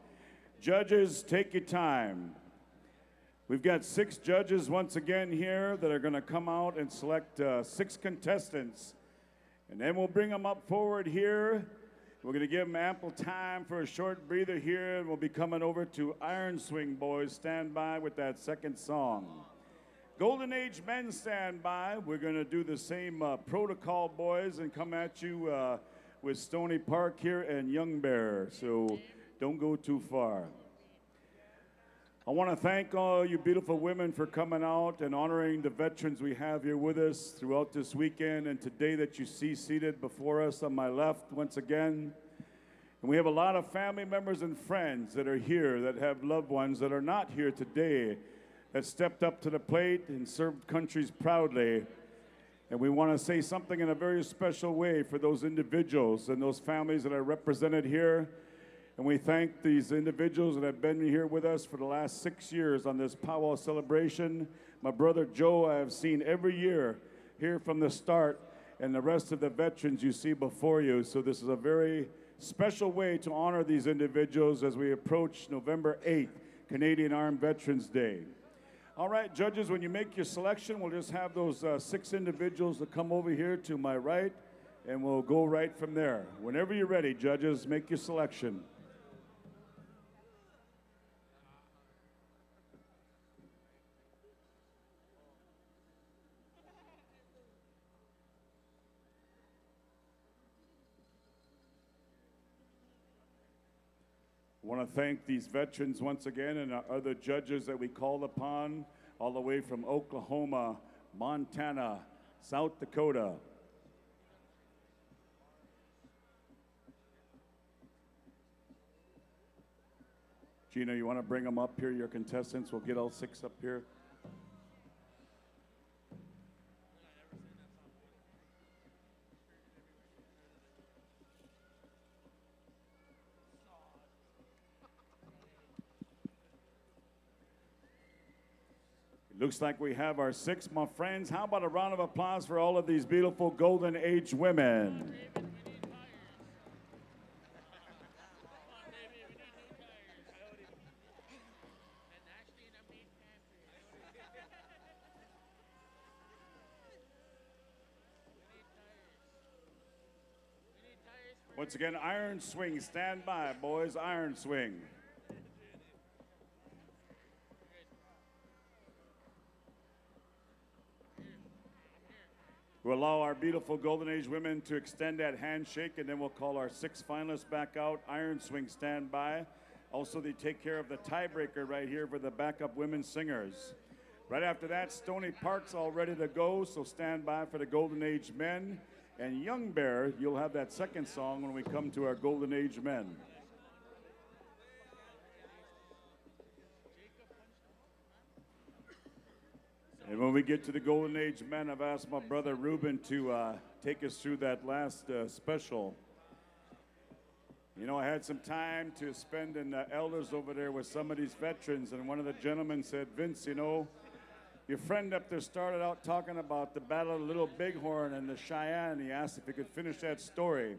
Judges, take your time. We've got six judges once again here that are going to come out and select uh, six contestants. And then we'll bring them up forward here. We're going to give them ample time for a short breather here, and we'll be coming over to Iron Swing Boys. Stand by with that second song. Golden Age Men stand by. We're going to do the same uh, protocol, boys, and come at you uh, with Stoney Park here and Young Bear. So don't go too far. I want to thank all you beautiful women for coming out and honoring the veterans we have here with us throughout this weekend and today that you see seated before us on my left once again. And we have a lot of family members and friends that are here that have loved ones that are not here today that stepped up to the plate and served countries proudly. And we want to say something in a very special way for those individuals and those families that are represented here. And we thank these individuals that have been here with us for the last six years on this powwow celebration. My brother Joe, I have seen every year here from the start, and the rest of the veterans you see before you. So this is a very special way to honor these individuals as we approach November 8th, Canadian Armed Veterans Day. All right, judges, when you make your selection, we'll just have those uh, six individuals that come over here to my right, and we'll go right from there. Whenever you're ready, judges, make your selection. Want to thank these veterans once again and our other judges that we called upon all the way from Oklahoma, Montana, South Dakota. Gina, you want to bring them up here, your contestants? We'll get all six up here. Looks like we have our six, my friends. How about a round of applause for all of these beautiful golden age women? Once again, Iron Swing, stand by, boys. Iron Swing. We'll allow our beautiful Golden Age women to extend that handshake, and then we'll call our six finalists back out. Iron Swing stand by. Also, they take care of the tiebreaker right here for the backup women singers. Right after that, Stoney Park's all ready to go, so stand by for the Golden Age men. And Young Bear, you'll have that second song when we come to our Golden Age men. When we get to the Golden Age men, I've asked my brother Ruben to uh, take us through that last uh, special. You know, I had some time to spend in the elders over there with some of these veterans, and one of the gentlemen said, Vince, you know, your friend up there started out talking about the Battle of Little Bighorn and the Cheyenne. He asked if he could finish that story.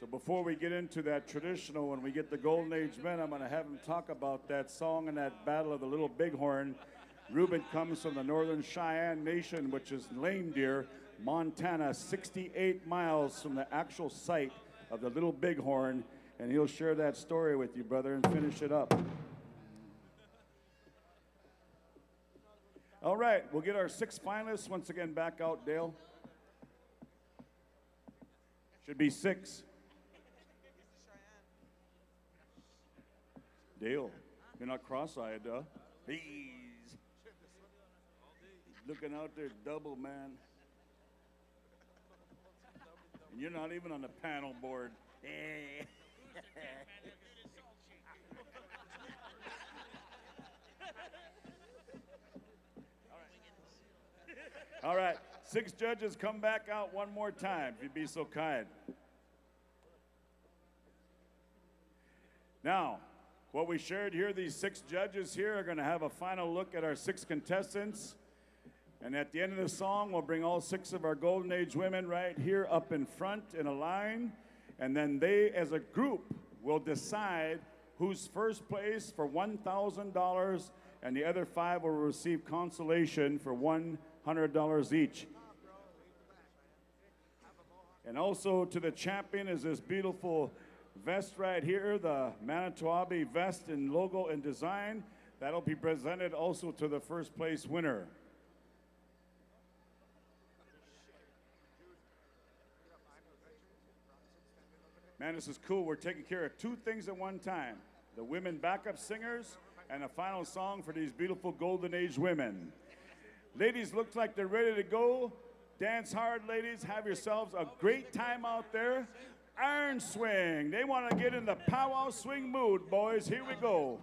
So before we get into that traditional, when we get the Golden Age men, I'm going to have him talk about that song and that Battle of the Little Bighorn Ruben comes from the Northern Cheyenne Nation, which is Lame Deer, Montana, 68 miles from the actual site of the Little Bighorn, and he'll share that story with you, brother, and finish it up. All right, we'll get our six finalists once again back out, Dale. Should be six. Dale, you're not cross-eyed, huh? Hey looking out there double, man. And you're not even on the panel board. All right, six judges come back out one more time, if you'd be so kind. Now, what we shared here, these six judges here are going to have a final look at our six contestants. And at the end of the song, we'll bring all six of our Golden Age women right here up in front in a line. And then they, as a group, will decide who's first place for $1,000, and the other five will receive consolation for $100 each. And also to the champion is this beautiful vest right here, the Manito Ahbee vest in logo and design. That'll be presented also to the first place winner. Man, this is cool. We're taking care of two things at one time the women backup singers and a final song for these beautiful golden age women. Ladies, looks like they're ready to go. Dance hard, ladies. Have yourselves a great time out there. Iron swing. They want to get in the powwow swing mood, boys. Here we go.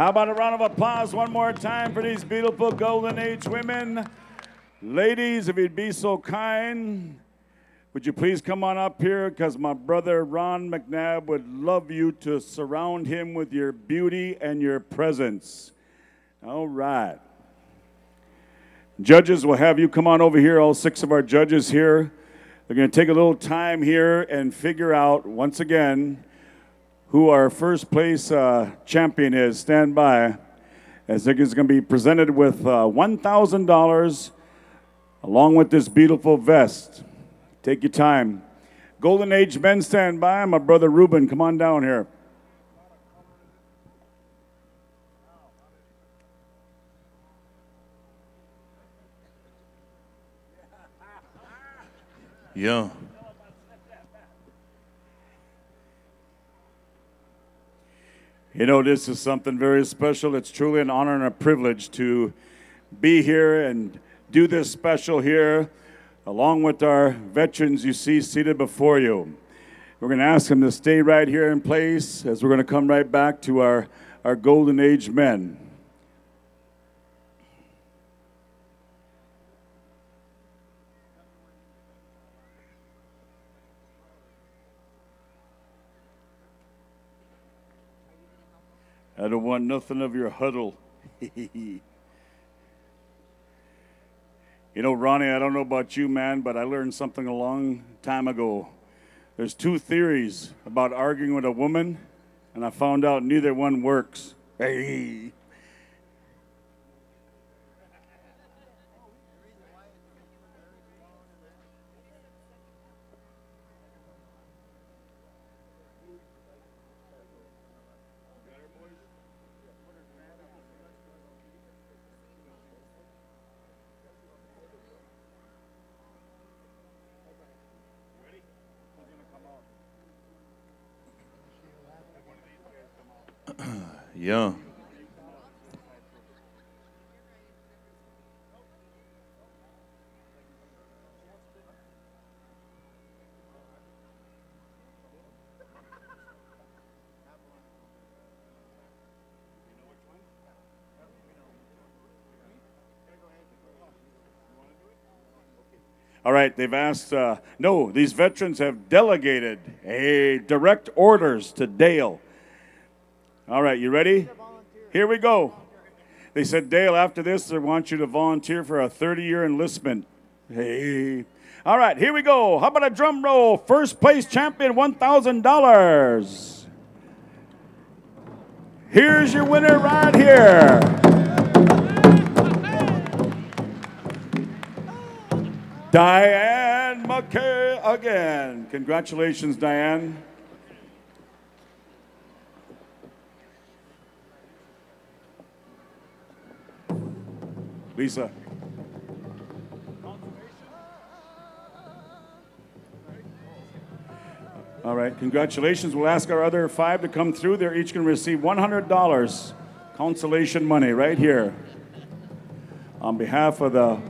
How about a round of applause one more time for these beautiful Golden Age women? Ladies, if you'd be so kind, would you please come on up here? Because my brother Ron McNabb would love you to surround him with your beauty and your presence. All right. Judges, we'll have you come on over here, all six of our judges here. They're going to take a little time here and figure out, once again, who our first place uh, champion is. Stand by as Ziggy is going to be presented with uh, $1,000 along with this beautiful vest. Take your time. Golden Age men stand by. My brother Ruben, come on down here. Yeah. You know, this is something very special. It's truly an honor and a privilege to be here and do this special here, along with our veterans you see seated before you. We're going to ask them to stay right here in place as we're going to come right back to our, our Golden Age men. Don't want nothing of your huddle. you know, Ronnie, I don't know about you, man, but I learned something a long time ago. There's two theories about arguing with a woman, and I found out neither one works. Hey. All right, they've asked, uh, no, these veterans have delegated a direct orders to Dale. All right, you ready? Here we go. They said, Dale, after this, they want you to volunteer for a 30 year enlistment. Hey. All right, here we go. How about a drum roll? First place champion, $1,000. Here's your winner right here. Diane McKay again. Congratulations, Diane. Lisa. All right, congratulations. We'll ask our other five to come through. They're each going to receive $100 consolation money right here. On behalf of the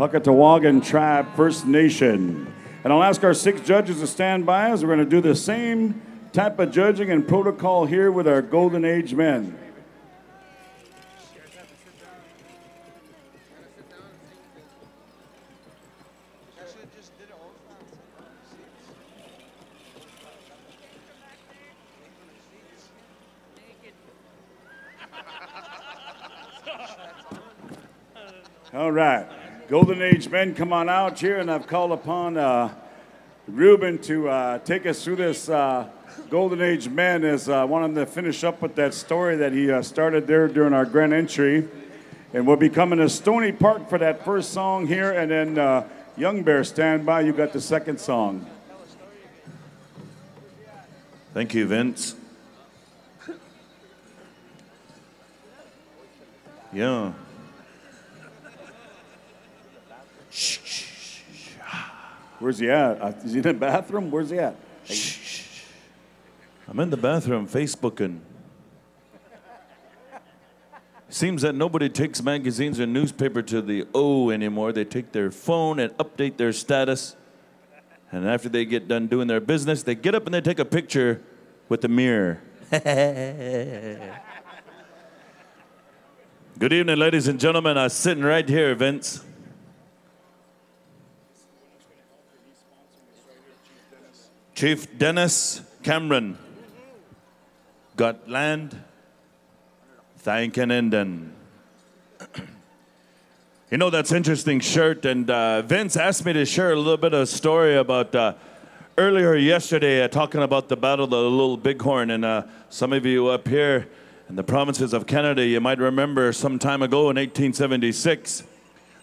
Pukatawagan Tribe First Nation. And I'll ask our six judges to stand by as we're going to do the same type of judging and protocol here with our Golden Age men. All right. Golden Age men, come on out here, and I've called upon uh, Ruben to uh, take us through this uh, Golden Age men as I want to finish up with that story that he uh, started there during our grand entry. And we'll be coming to Stoney Park for that first song here, and then uh, Young Bear, stand by. You got the second song. Thank you, Vince. Yeah. Where's he at? Is he in the bathroom? Where's he at? I'm in the bathroom Facebooking. Seems that nobody takes magazines or newspaper to the O anymore. They take their phone and update their status. And after they get done doing their business, they get up and they take a picture with the mirror. Good evening, ladies and gentlemen. I'm sitting right here, Vince. Chief Dennis Cameron got land. Thank and Enden. You know, that's interesting shirt. And uh, Vince asked me to share a little bit of a story about uh, earlier yesterday, uh, talking about the Battle of the Little Bighorn. And uh, some of you up here in the provinces of Canada, you might remember some time ago in 1876,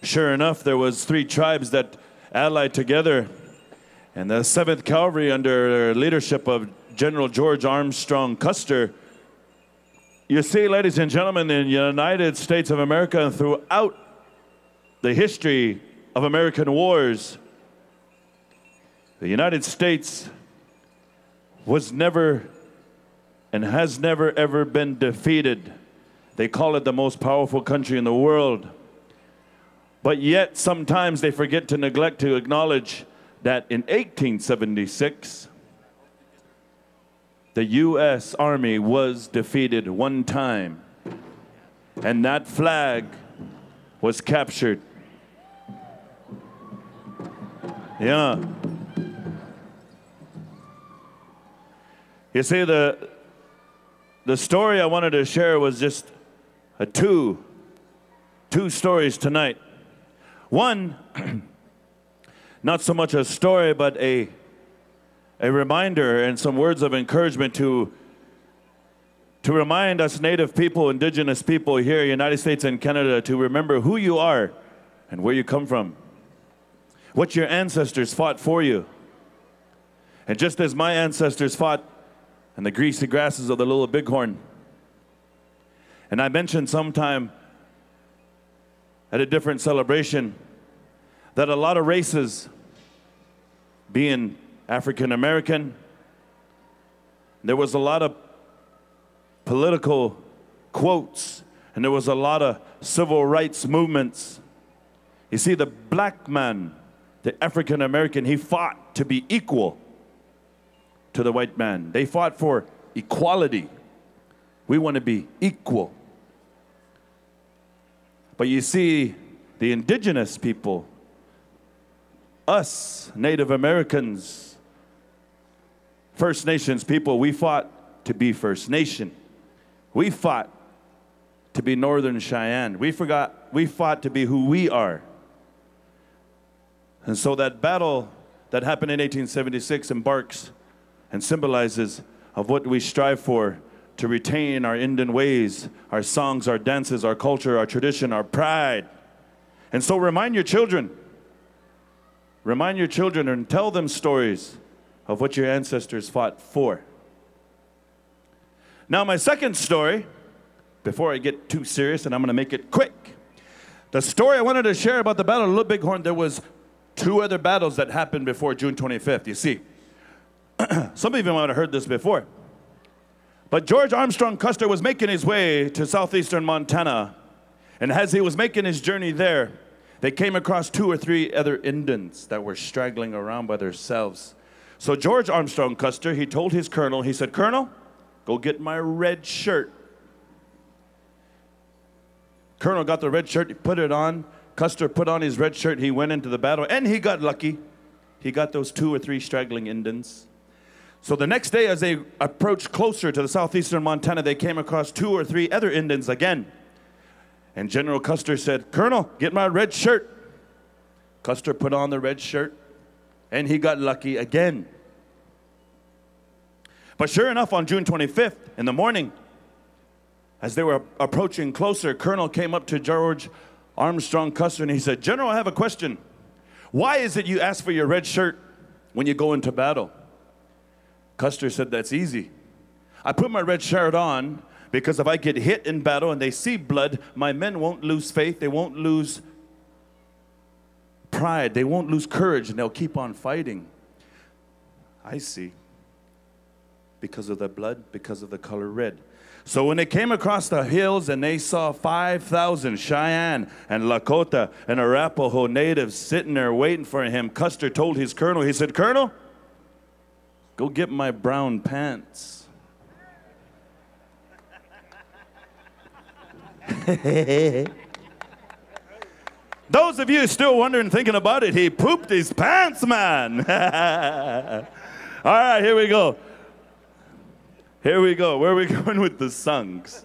sure enough, there was three tribes that allied together. And the 7th Cavalry, under the leadership of General George Armstrong Custer, you see, ladies and gentlemen, in the United States of America and throughout the history of American wars, The United States was never and has never ever been defeated. They call it the most powerful country in the world. But yet, sometimes they forget to neglect to acknowledge that in 1876, the U.S. Army was defeated one time, and that flag was captured. Yeah. You see, the, the story I wanted to share was just a two, two stories tonight. One, not so much a story, but a, a reminder and some words of encouragement to, to remind us native people, indigenous people here, in the United States and Canada, to remember who you are and where you come from, what your ancestors fought for you. And just as my ancestors fought in the greasy grasses of the Little Bighorn, and I mentioned sometime at a different celebration that a lot of races, being African American, there was a lot of political quotes and there was a lot of civil rights movements. You see, the black man, the African American, he fought to be equal to the white man. They fought for equality. We want to be equal. But you see, the indigenous people, us Native Americans, First Nations people, we fought to be First Nation. We fought to be Northern Cheyenne. We forgot, we fought to be who we are. And so that battle that happened in 1876 embarks and symbolizes of what we strive for to retain our Indian ways, our songs, our dances, our culture, our tradition, our pride. And so remind your children, remind your children and tell them stories of what your ancestors fought for. Now, my second story, before I get too serious, and I'm going to make it quick. The story I wanted to share about the Battle of Little Bighorn, there was two other battles that happened before June 25th. You see, some of you might have heard this before. But George Armstrong Custer was making his way to southeastern Montana. And as he was making his journey there, they came across two or three other Indians that were straggling around by themselves. So George Armstrong Custer, he told his colonel, he said, Colonel, go get my red shirt. Colonel got the red shirt, he put it on. Custer put on his red shirt, he went into the battle, and he got lucky. He got those two or three straggling Indians. So the next day, as they approached closer to the southeastern Montana, they came across two or three other Indians again. And General Custer said, Colonel, get my red shirt. Custer put on the red shirt, and he got lucky again. But sure enough, on June 25th in the morning, as they were approaching closer, Colonel came up to George Armstrong Custer and he said, General, I have a question. Why is it you ask for your red shirt when you go into battle? Custer said, That's easy. I put my red shirt on because if I get hit in battle and they see blood, my men won't lose faith, they won't lose pride, they won't lose courage, and they'll keep on fighting. I see. Because of the blood, because of the color red. So when they came across the hills and they saw 5,000 Cheyenne and Lakota and Arapaho natives sitting there waiting for him, Custer told his colonel, he said, Colonel, go get my brown pants. Those of you still wondering, thinking about it, he pooped his pants, man. All right, here we go. Here we go. Where are we going with the songs?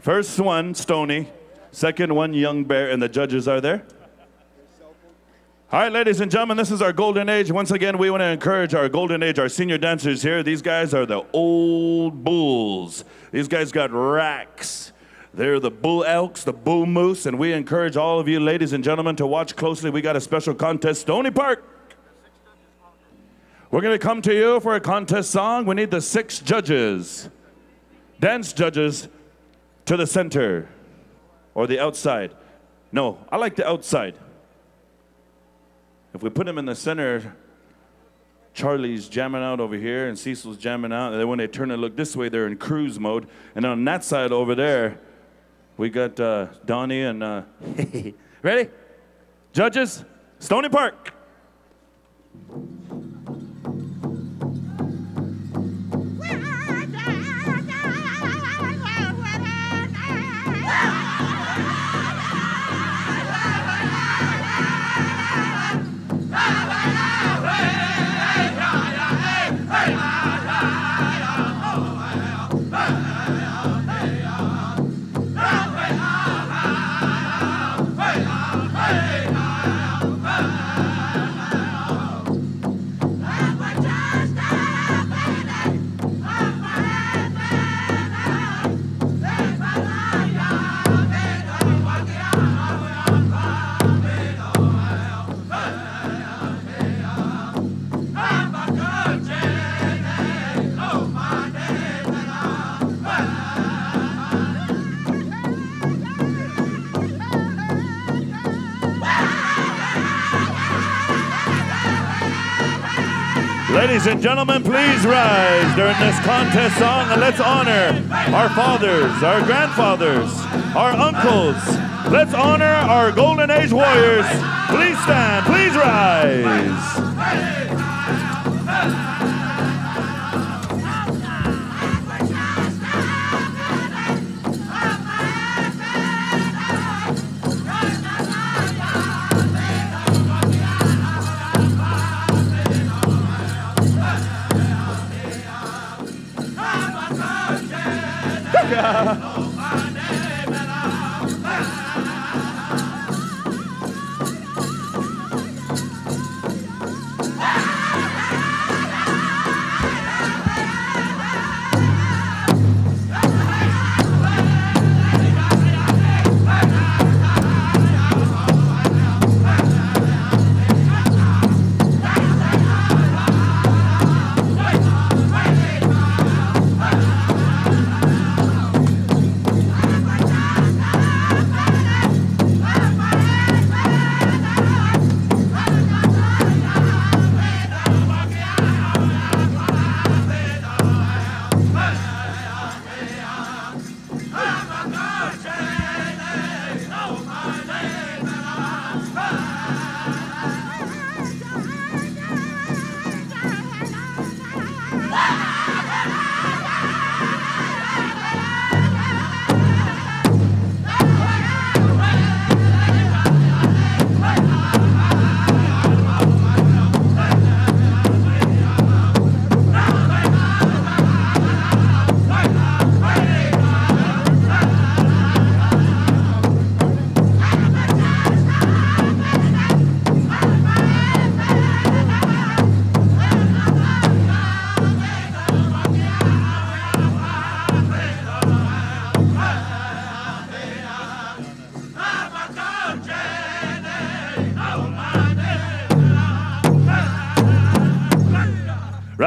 First one, Stoney. Second one, Young Bear, and the judges are there. All right, ladies and gentlemen, this is our golden age. Once again, we want to encourage our golden age, our senior dancers here. These guys are the old bulls. These guys got racks. They're the bull elks, the bull moose, and we encourage all of you, ladies and gentlemen, to watch closely. We got a special contest, Stoney Park. We're going to come to you for a contest song. We need the six judges, dance judges, to the center or the outside. No, I like the outside. If we put him in the center, Charlie's jamming out over here and Cecil's jamming out. And then when they turn and look this way, they're in cruise mode. And on that side over there, we got uh, Donnie and. Uh, ready? Judges, Stoney Park. Ladies and gentlemen, please rise during this contest song and let's honor our fathers, our grandfathers, our uncles. Let's honor our Golden Age warriors. Please stand, please rise.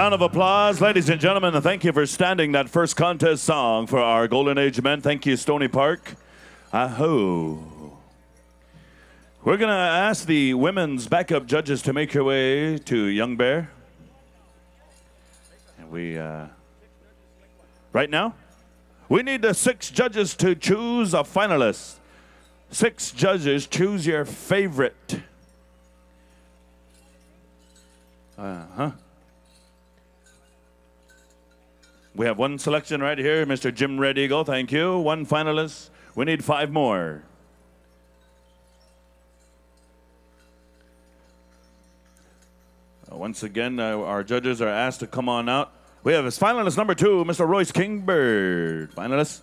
Round of applause, ladies and gentlemen, and thank you for standing that first contest song for our Golden Age men. Thank you, Stoney Park. Aho. We're going to ask the women's backup judges to make your way to Young Bear. And we, uh, right now, we need the six judges to choose a finalist. Six judges, choose your favorite. Uh huh. We have one selection right here, Mr. Jim Red Eagle. Thank you. One finalist. We need five more. Uh, Once again, uh, our judges are asked to come on out. We have as finalist number two, Mr. Royce Kingbird. Finalist.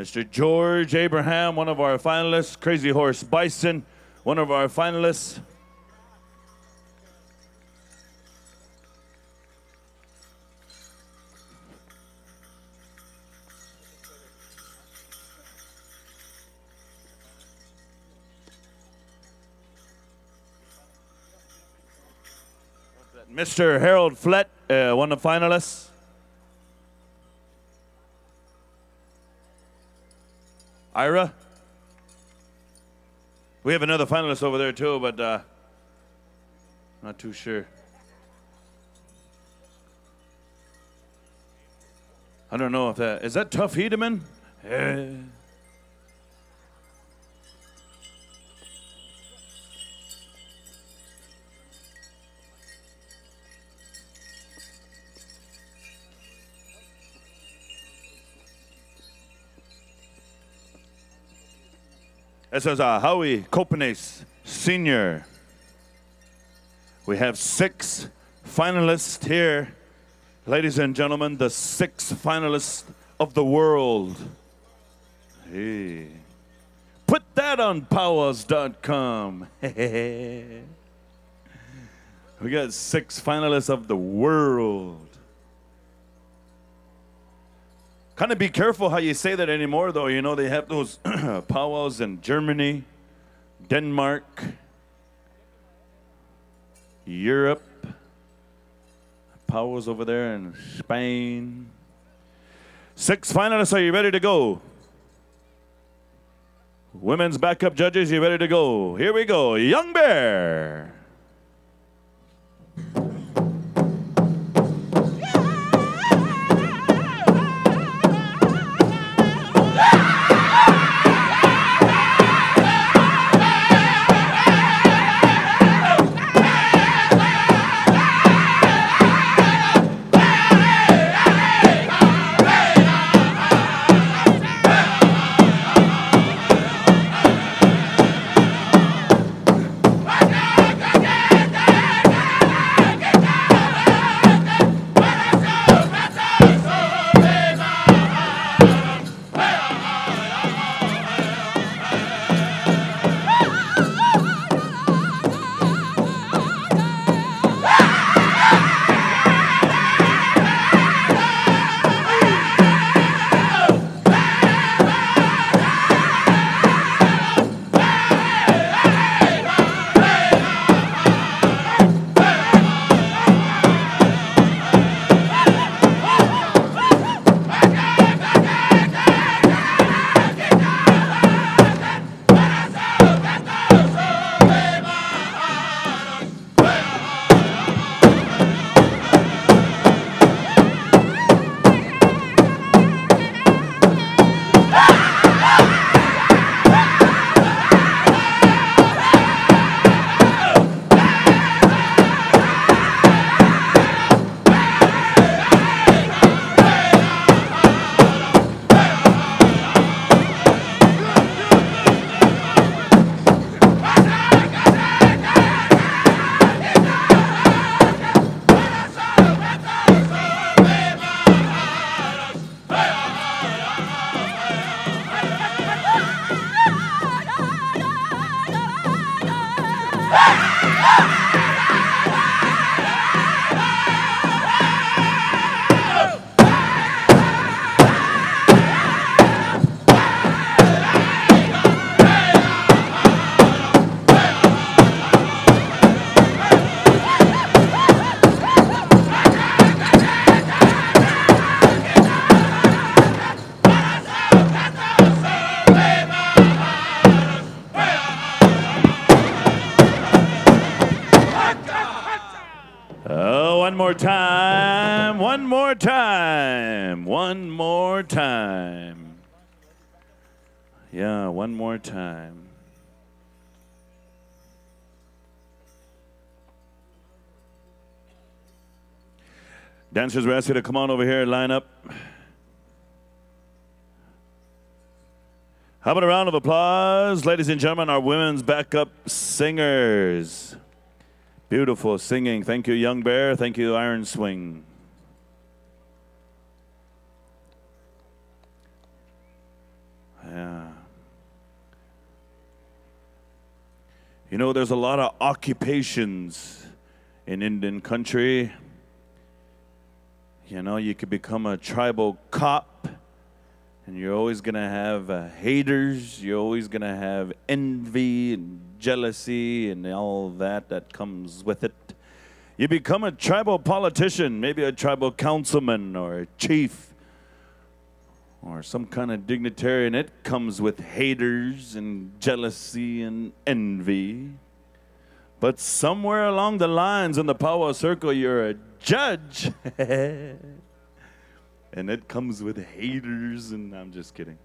Mr. George Abraham, one of our finalists, Crazy Horse Bison, one of our finalists. Mr. Harold Flett, uh, one of the finalists. Ira? We have another finalist over there too, but uh, not too sure. I don't know if that is that Tough Hedeman. Eh. This is uh, Howie Copenes Sr. We have six finalists here. Ladies and gentlemen, the six finalists of the world. Hey. Put that on powwows.com. we got six finalists of the world. Kind of be careful how you say that anymore, though. You know, they have those powwows in Germany, Denmark, Europe, powwows over there in Spain. Six finalists, are you ready to go? Women's backup judges, you ready to go? Here we go. Young Bear. More time. One more time. One more time. Yeah, one more time. Dancers, we ask you to come on over here and line up. How about a round of applause, ladies and gentlemen, our women's backup singers. Beautiful singing. Thank you, Young Bear. Thank you, Iron Swing. Yeah. You know, there's a lot of occupations in Indian country. You know, you could become a tribal cop, and you're always going to have uh, haters. You're always going to have envy and jealousy and all that that comes with it. You become a tribal politician, maybe a tribal councilman or a chief or some kind of dignitary, and it comes with haters and jealousy and envy. But somewhere along the lines in the power circle, you're a judge. and it comes with haters, and I'm just kidding.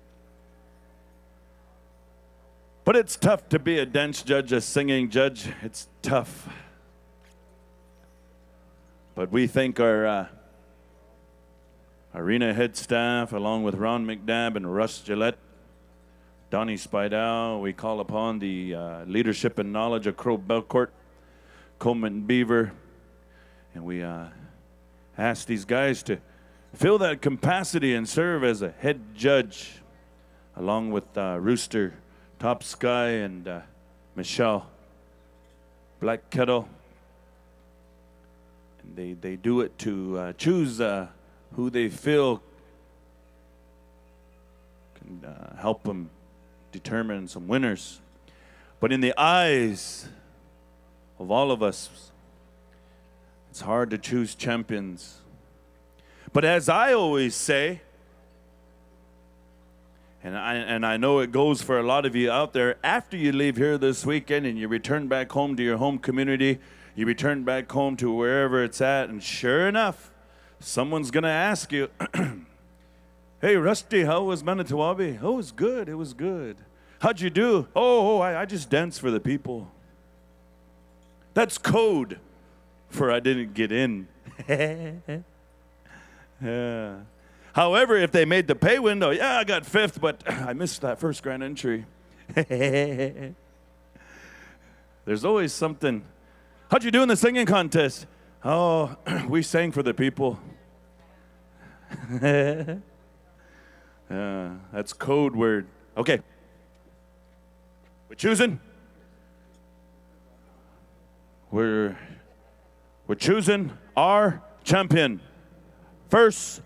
But it's tough to be a dance judge, a singing judge. It's tough. But we thank our uh, arena head staff, along with Ron McNabb and Russ Gillette, Donnie Spidell. We call upon the uh, leadership and knowledge of Crow Belcourt, Coleman Beaver, and we uh, ask these guys to fill that capacity and serve as a head judge, along with uh, Rooster, Top Sky, and uh, Michelle Black Kettle. And they, they do it to uh, choose uh, who they feel can uh, help them determine some winners. But in the eyes of all of us, it's hard to choose champions. But as I always say, and I, and I know it goes for a lot of you out there, after you leave here this weekend and you return back home to your home community, you return back home to wherever it's at, and sure enough, someone's going to ask you, Hey, Rusty, how was Manito Ahbee? Oh, it was good. It was good. How'd you do? Oh, oh I, I just danced for the people. That's code for I didn't get in. yeah. However, if they made the pay window, yeah, I got fifth, but I missed that first grand entry. There's always something. How'd you do in the singing contest? Oh, we sang for the people. uh, that's code word. Okay. We're choosing. We're we're choosing our champion. First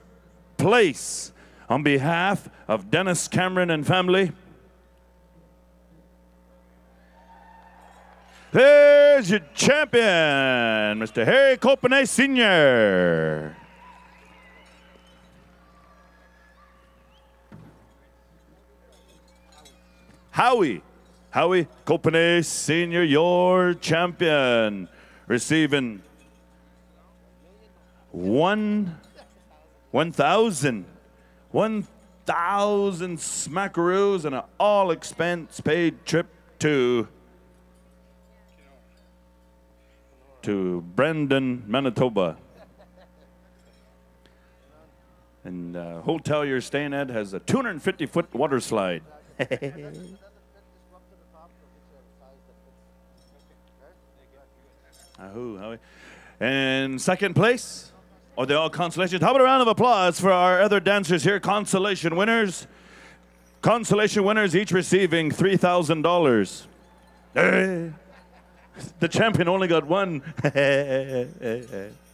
place on behalf of Dennis Cameron and family. There's your champion, Mr. Harry Copenay Sr. Howie, Howie Copenay Sr., your champion, receiving one, 1,000, 1,000 smackaroos and an all expense paid trip to to Brandon, Manitoba. And uh, hotel you're staying at has a 250 foot water slide. And second place, Oh, are they all consolations? How about a round of applause for our other dancers here, consolation winners? Consolation winners, each receiving $3,000. Eh. the champion only got one.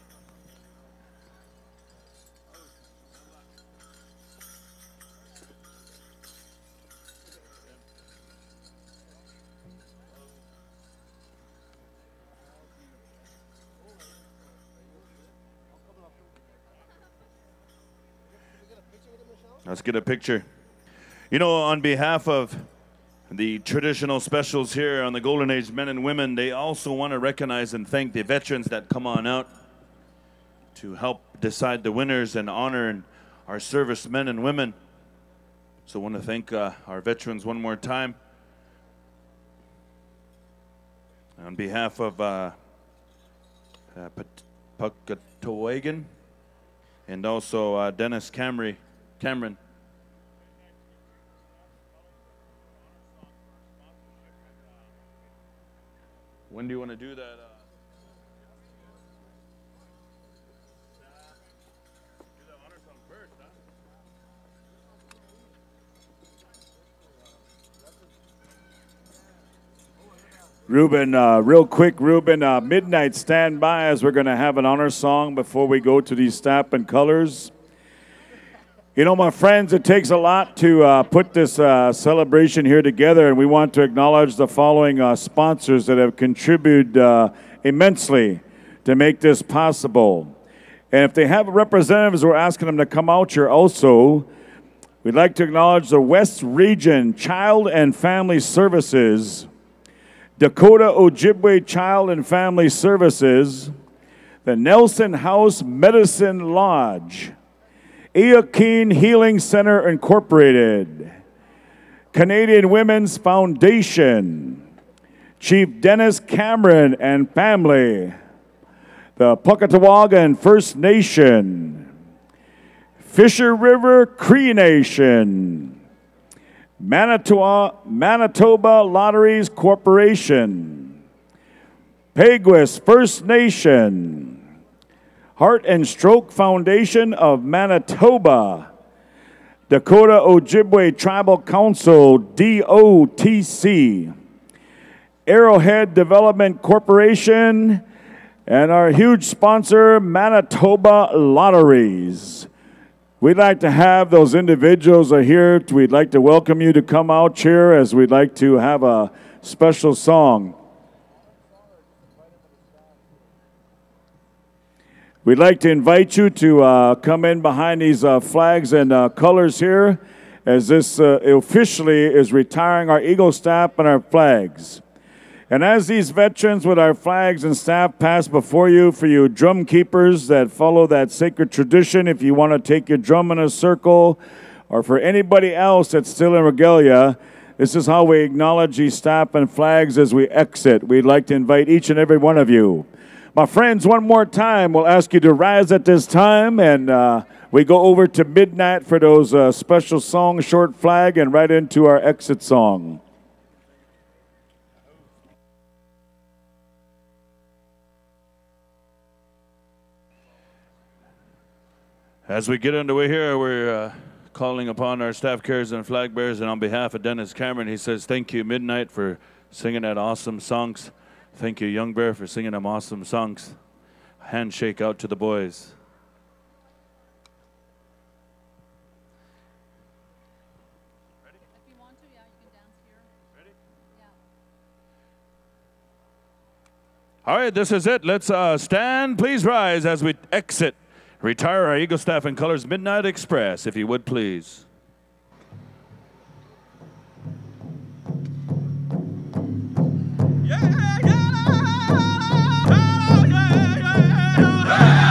Let's get a picture. You know, on behalf of the traditional specials here on the Golden Age men and women, they also want to recognize and thank the veterans that come on out to help decide the winners and honor our service men and women. So I want to thank uh, our veterans one more time. On behalf of uh, uh, and also uh, Dennis Camry, Cameron. When do you want to do that? Uh, Ruben, uh, real quick, Ruben, uh, midnight standby as we're going to have an honor song before we go to the stamp and colors. You know, my friends, it takes a lot to uh, put this uh, celebration here together, and we want to acknowledge the following uh, sponsors that have contributed uh, immensely to make this possible. And if they have representatives, we're asking them to come out here also. We'd like to acknowledge the West Region Child and Family Services, Dakota Ojibwe Child and Family Services, the Nelson House Medicine Lodge, Eakeen Healing Center Incorporated, Canadian Women's Foundation, Chief Dennis Cameron and family, the Pukatawagan First Nation, Fisher River Cree Nation, Manitoba, Manitoba Lotteries Corporation, Peguis First Nation, Heart and Stroke Foundation of Manitoba, Dakota Ojibwe Tribal Council, DOTC, Arrowhead Development Corporation, and our huge sponsor, Manitoba Lotteries. We'd like to have those individuals are here. We'd like to welcome you to come out here as we'd like to have a special song. We'd like to invite you to uh, come in behind these uh, flags and uh, colors here as this uh, officially is retiring our Eagle staff and our flags. And as these veterans with our flags and staff pass before you, for you drum keepers that follow that sacred tradition, if you want to take your drum in a circle, or for anybody else that's still in regalia, this is how we acknowledge these staff and flags as we exit. We'd like to invite each and every one of you. My friends, one more time, we'll ask you to rise at this time, and uh, we go over to midnight for those uh, special songs, short flag, and right into our exit song. As we get underway here, we're uh, calling upon our staff carriers and flag bearers, and on behalf of Dennis Cameron, he says, Thank you, Midnight, for singing that awesome songs. Thank you, Young Bear, for singing them awesome songs. Handshake out to the boys. Ready? If you want to, yeah, you can dance here. Ready? Yeah. All right, this is it. Let's uh, stand. Please rise as we exit. Retire our Eagle Staff and Colors Midnight Express, if you would please. Hey!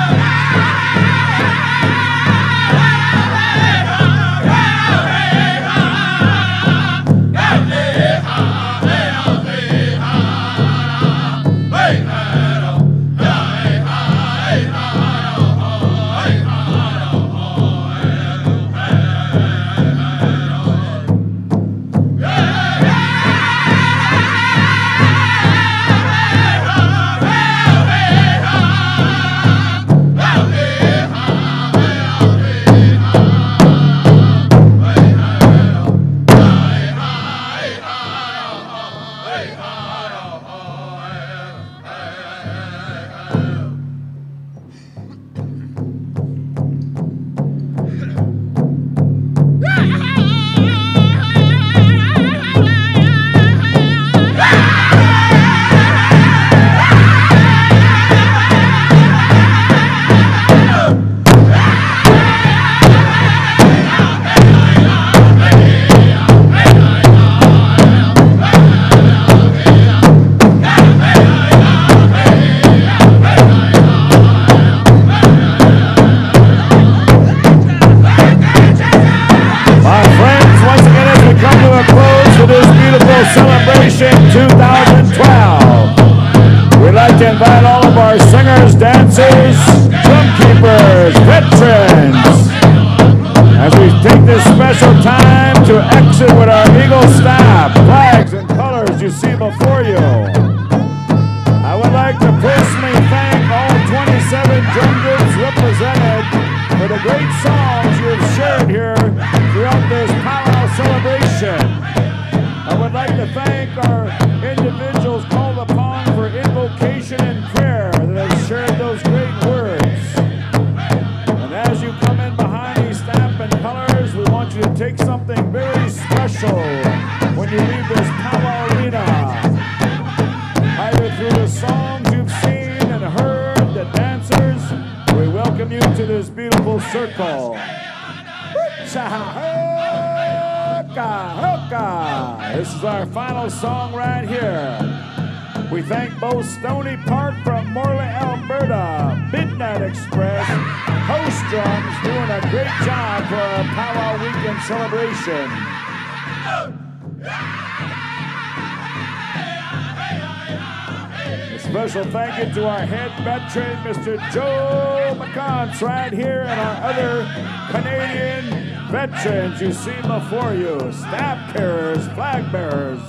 Veterans you see before you staff carriers, flag bearers.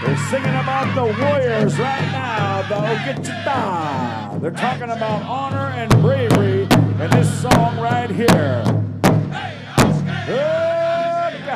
They're singing about the warriors right now, the Ogitchida. They're talking about honor and bravery in this song right here. Oka,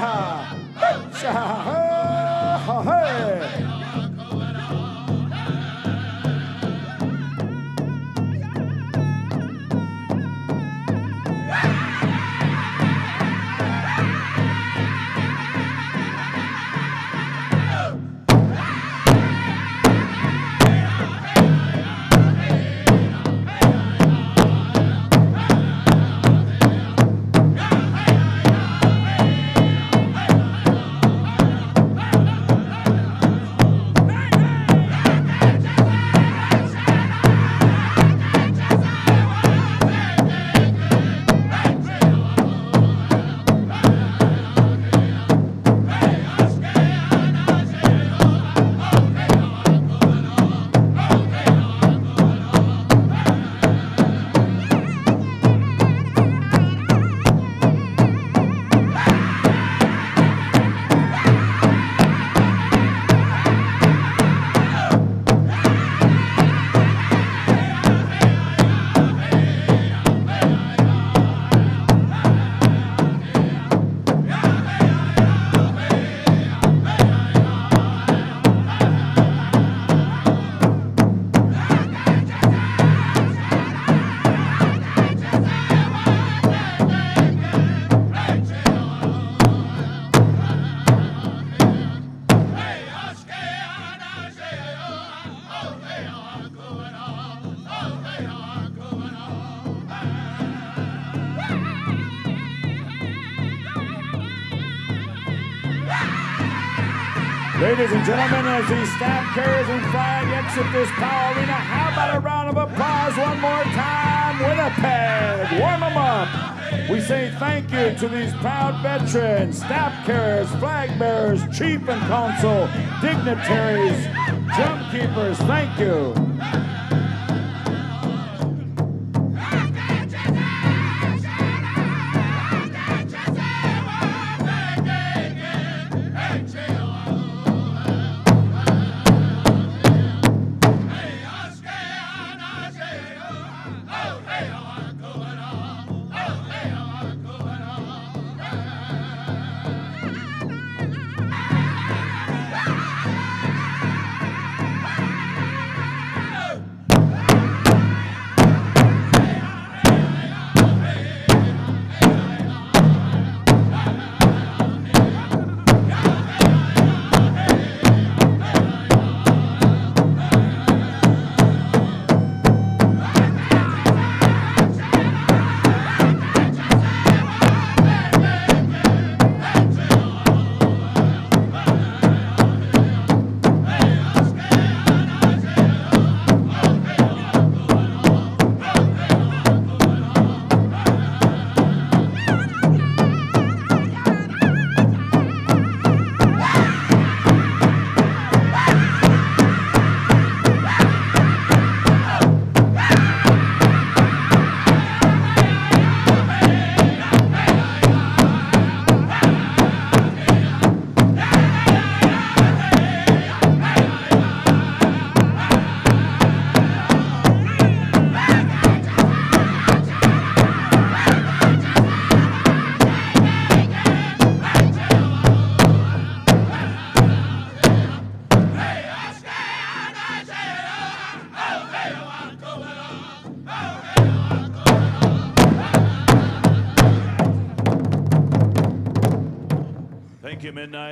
Ladies and gentlemen, as these staff carriers and flag exit this power arena, how about a round of applause one more time? Winnipeg, warm them up. We say thank you to these proud veterans, staff carriers, flag bearers, chief and council, dignitaries, drum keepers. Thank you.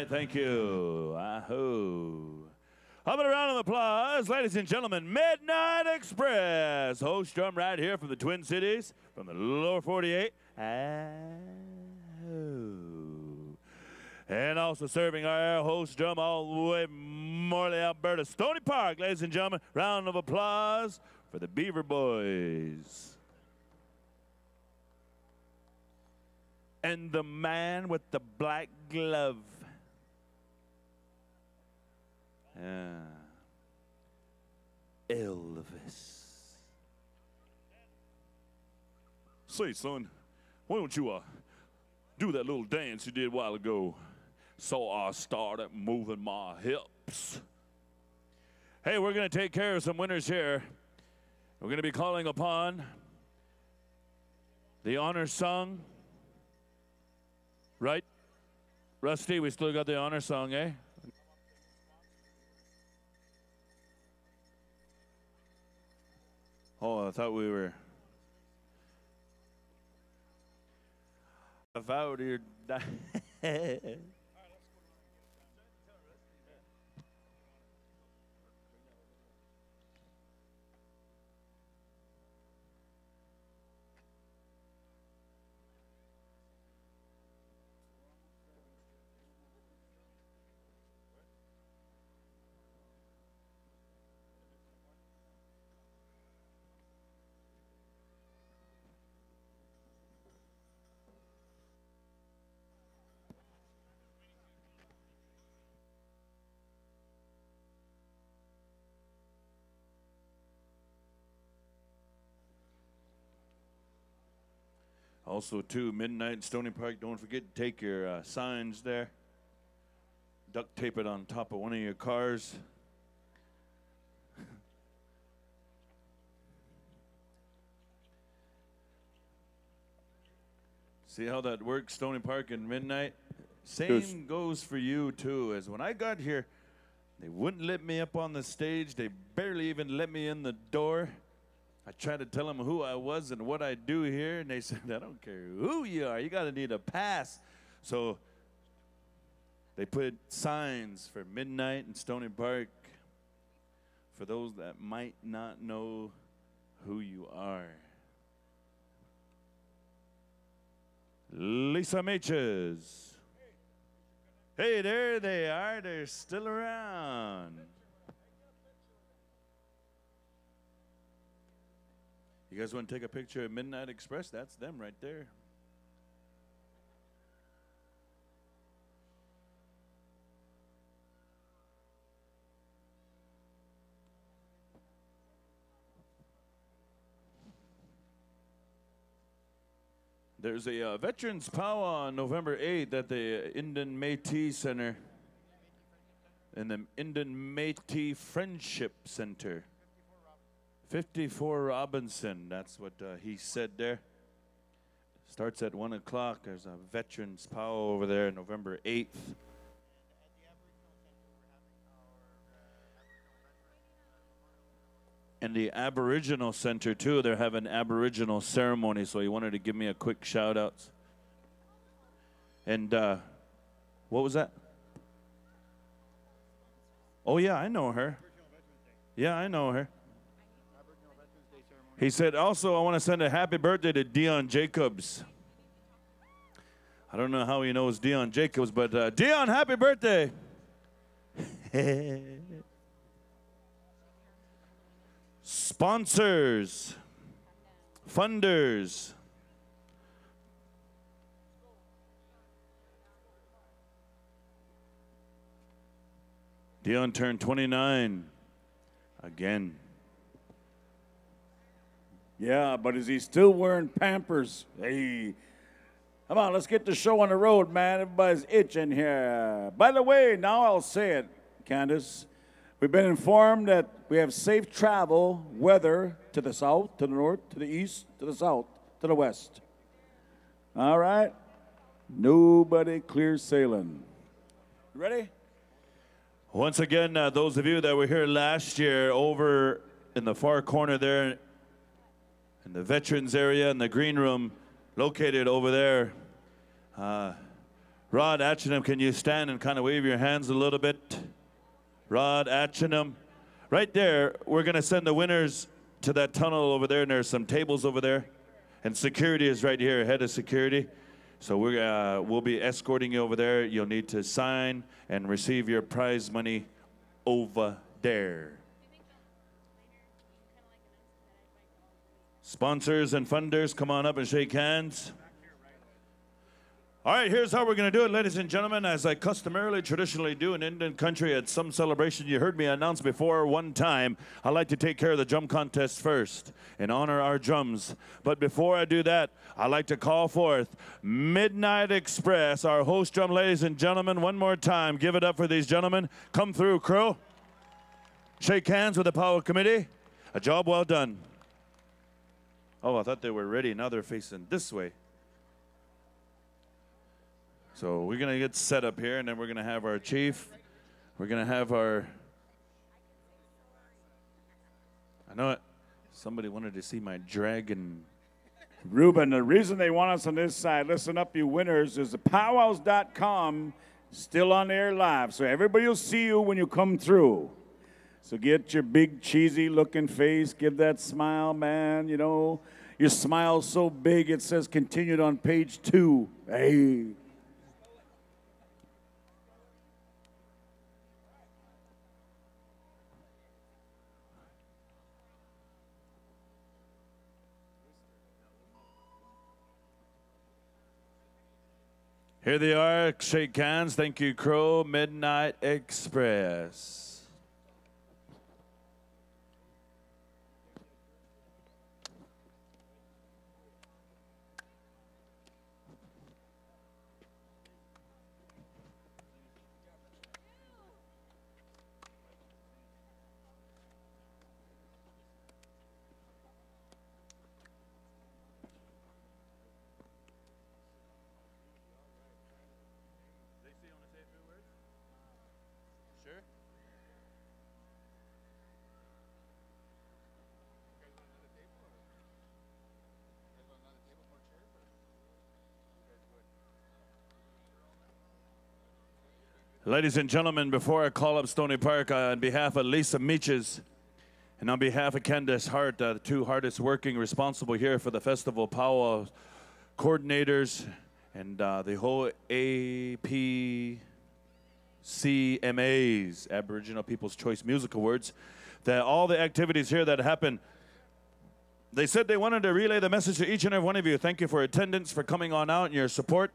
Thank you, Thank you. Ahoo. How about a round of applause, ladies and gentlemen? Midnight Express, host drum right here from the Twin Cities, from the lower 48. Oh. And also serving our host drum all the way Morley, Alberta, Stoney Park, ladies and gentlemen. Round of applause for the Beaver Boys. And the man with the black glove. Yeah. Elvis. Say, son, why don't you uh, do that little dance you did a while ago? So I started moving my hips. Hey, we're going to take care of some winners here. We're going to be calling upon the honor song. Right? Rusty, we still got the honor song, eh? Oh, I thought we were. I thought we Also, too, midnight Stoney Park. Don't forget to take your uh, signs there. Duct tape it on top of one of your cars. See how that works, Stoney Park and midnight? Same goes for you too. As when I got here, they wouldn't let me up on the stage. They barely even let me in the door. I tried to tell them who I was and what I do here, and they said, I don't care who you are. You got to need a pass. So they put signs for midnight in Stoney Park for those that might not know who you are. Lisa Meeches. Hey, there they are. They're still around. You guys want to take a picture of Midnight Express? That's them right there. There's a uh, Veterans Powwow on November 8th at the Indian Métis Center in the Indian Métis Friendship Center. 54 Robinson, that's what uh, he said there. Starts at 1 o'clock. There's a Veterans Powwow over there November 8th. And the Aboriginal Center, too, they're having Aboriginal ceremony, so he wanted to give me a quick shout out. And uh, what was that? Oh, yeah, I know her. Yeah, I know her. He said, also, I want to send a happy birthday to Dion Jacobs. I don't know how he knows Dion Jacobs, but uh, Dion, happy birthday. Sponsors, funders. Dion turned 29 again. Yeah, but is he still wearing Pampers? Hey, come on, let's get the show on the road, man. Everybody's itching here. By the way, now I'll say it, Candace. We've been informed that we have safe travel, weather to the south, to the north, to the east, to the south, to the west. All right? Nobody clear sailing. Ready? Once again, uh, those of you that were here last year over in the far corner there in the veterans area in the green room located over there. Uh, Rod Atchingham, can you stand and kind of wave your hands a little bit? Rod Atchinham. Right there, we're going to send the winners to that tunnel over there, and there's some tables over there. And security is right here, head of security. So we're, uh, we'll be escorting you over there. You'll need to sign and receive your prize money over there. Sponsors and funders, come on up and shake hands. All right, here's how we're going to do it, ladies and gentlemen. As I customarily, traditionally do in Indian country at some celebration you heard me announce before one time, I like to take care of the drum contest first and honor our drums. But before I do that, I like to call forth Midnight Express, our host drum, ladies and gentlemen. One more time, give it up for these gentlemen. Come through, crew. Shake hands with the Power Committee. A job well done. Oh, I thought they were ready. Now they're facing this way. So we're going to get set up here, and then we're going to have our chief. We're going to have our. I know it. Somebody wanted to see my dragon. Ruben, the reason they want us on this side, listen up, you winners, is the powwows.com still on air live. So everybody will see you when you come through. So get your big cheesy looking face, give that smile, man. You know, your smile's so big it says continued on page two. Hey. Here they are. Shake hands. Thank you, Crow Midnight Express. Ladies and gentlemen, before I call up Stoney Park, uh, on behalf of Lisa Meeches and on behalf of Candace Hart, uh, the two hardest working responsible here for the festival powwow coordinators and uh, the whole APCMAs, Aboriginal People's Choice Music Awards, that all the activities here that happen, they said they wanted to relay the message to each and every one of you. Thank you for attendance, for coming on out and your support.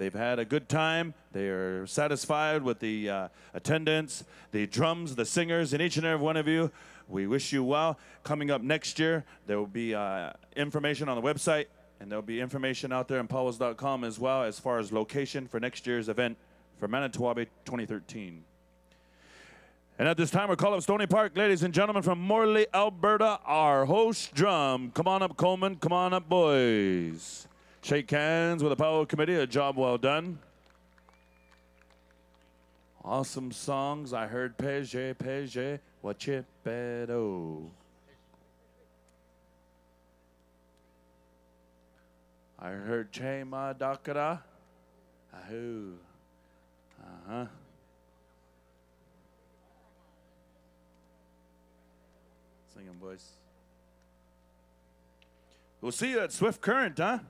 They've had a good time. They are satisfied with the uh, attendance, the drums, the singers, and each and every one of you. We wish you well. Coming up next year, there will be uh, information on the website, and there'll be information out there on powwows.com as well as far as location for next year's event for Manito Ahbee 2013. And at this time, we're calling up Stoney Park, ladies and gentlemen, from Morley, Alberta, our host drum. Come on up, Coleman. Come on up, boys. Shake hands with the Powwow Committee. A job well done. Awesome songs. I heard Pege, Pege, Wachipedo. I heard Chema Dakara. Ahoo. Uh huh. Singing boys. We'll see you at Swift Current, huh?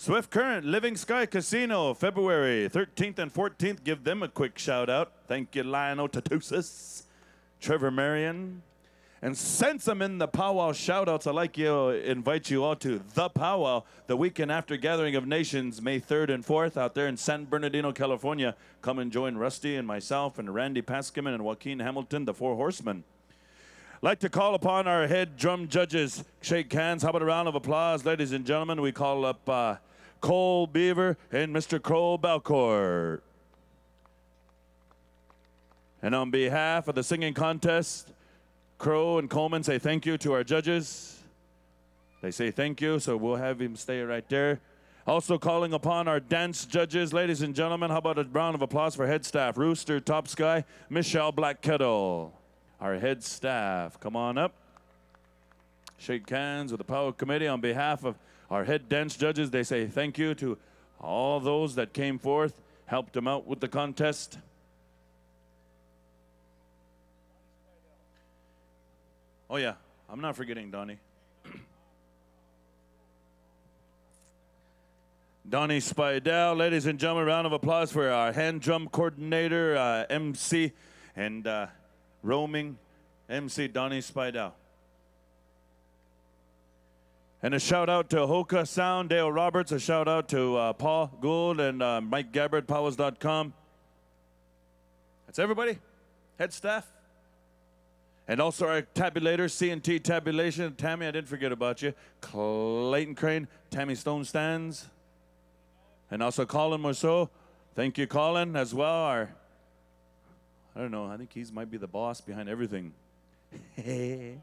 Swift Current, Living Sky Casino, February 13th and 14th. Give them a quick shout out. Thank you, Lionel Tatusis, Trevor Marion. And since I'm in the powwow shout outs, I'd like to invite you all to the powwow, the weekend after Gathering of Nations, May 3rd and 4th, out there in San Bernardino, California. Come and join Rusty and myself and Randy Paskiman and Joaquin Hamilton, the Four Horsemen. Like to call upon our head drum judges. Shake hands. How about a round of applause, ladies and gentlemen? We call up uh, Cole Beaver and Mr. Cole Belcourt. And on behalf of the singing contest, Crow and Coleman say thank you to our judges. They say thank you, so we'll have him stay right there. Also calling upon our dance judges, ladies and gentlemen, how about a round of applause for head staff, Rooster, Top Sky, Michelle Black Kettle our head staff. Come on up. Shake hands with the powwow committee on behalf of our head dance judges. They say thank you to all those that came forth, helped them out with the contest. Oh, yeah, I'm not forgetting Donnie. Donnie Spidel, ladies and gentlemen, round of applause for our hand drum coordinator, uh, MC, and uh, roaming MC Donnie Spidell. And a shout out to Hoka Sound, Dale Roberts. A shout out to uh, Paul Gowder and uh, Mike Gabbard, powwows.com. That's everybody. Head staff. And also our tabulator, CNT tabulation. Tammy, I didn't forget about you. Clayton Crane, Tammy Stone Stands. And also Colin Morceau. Thank you, Colin, as well. Our, I don't know, I think he's might be the boss behind everything.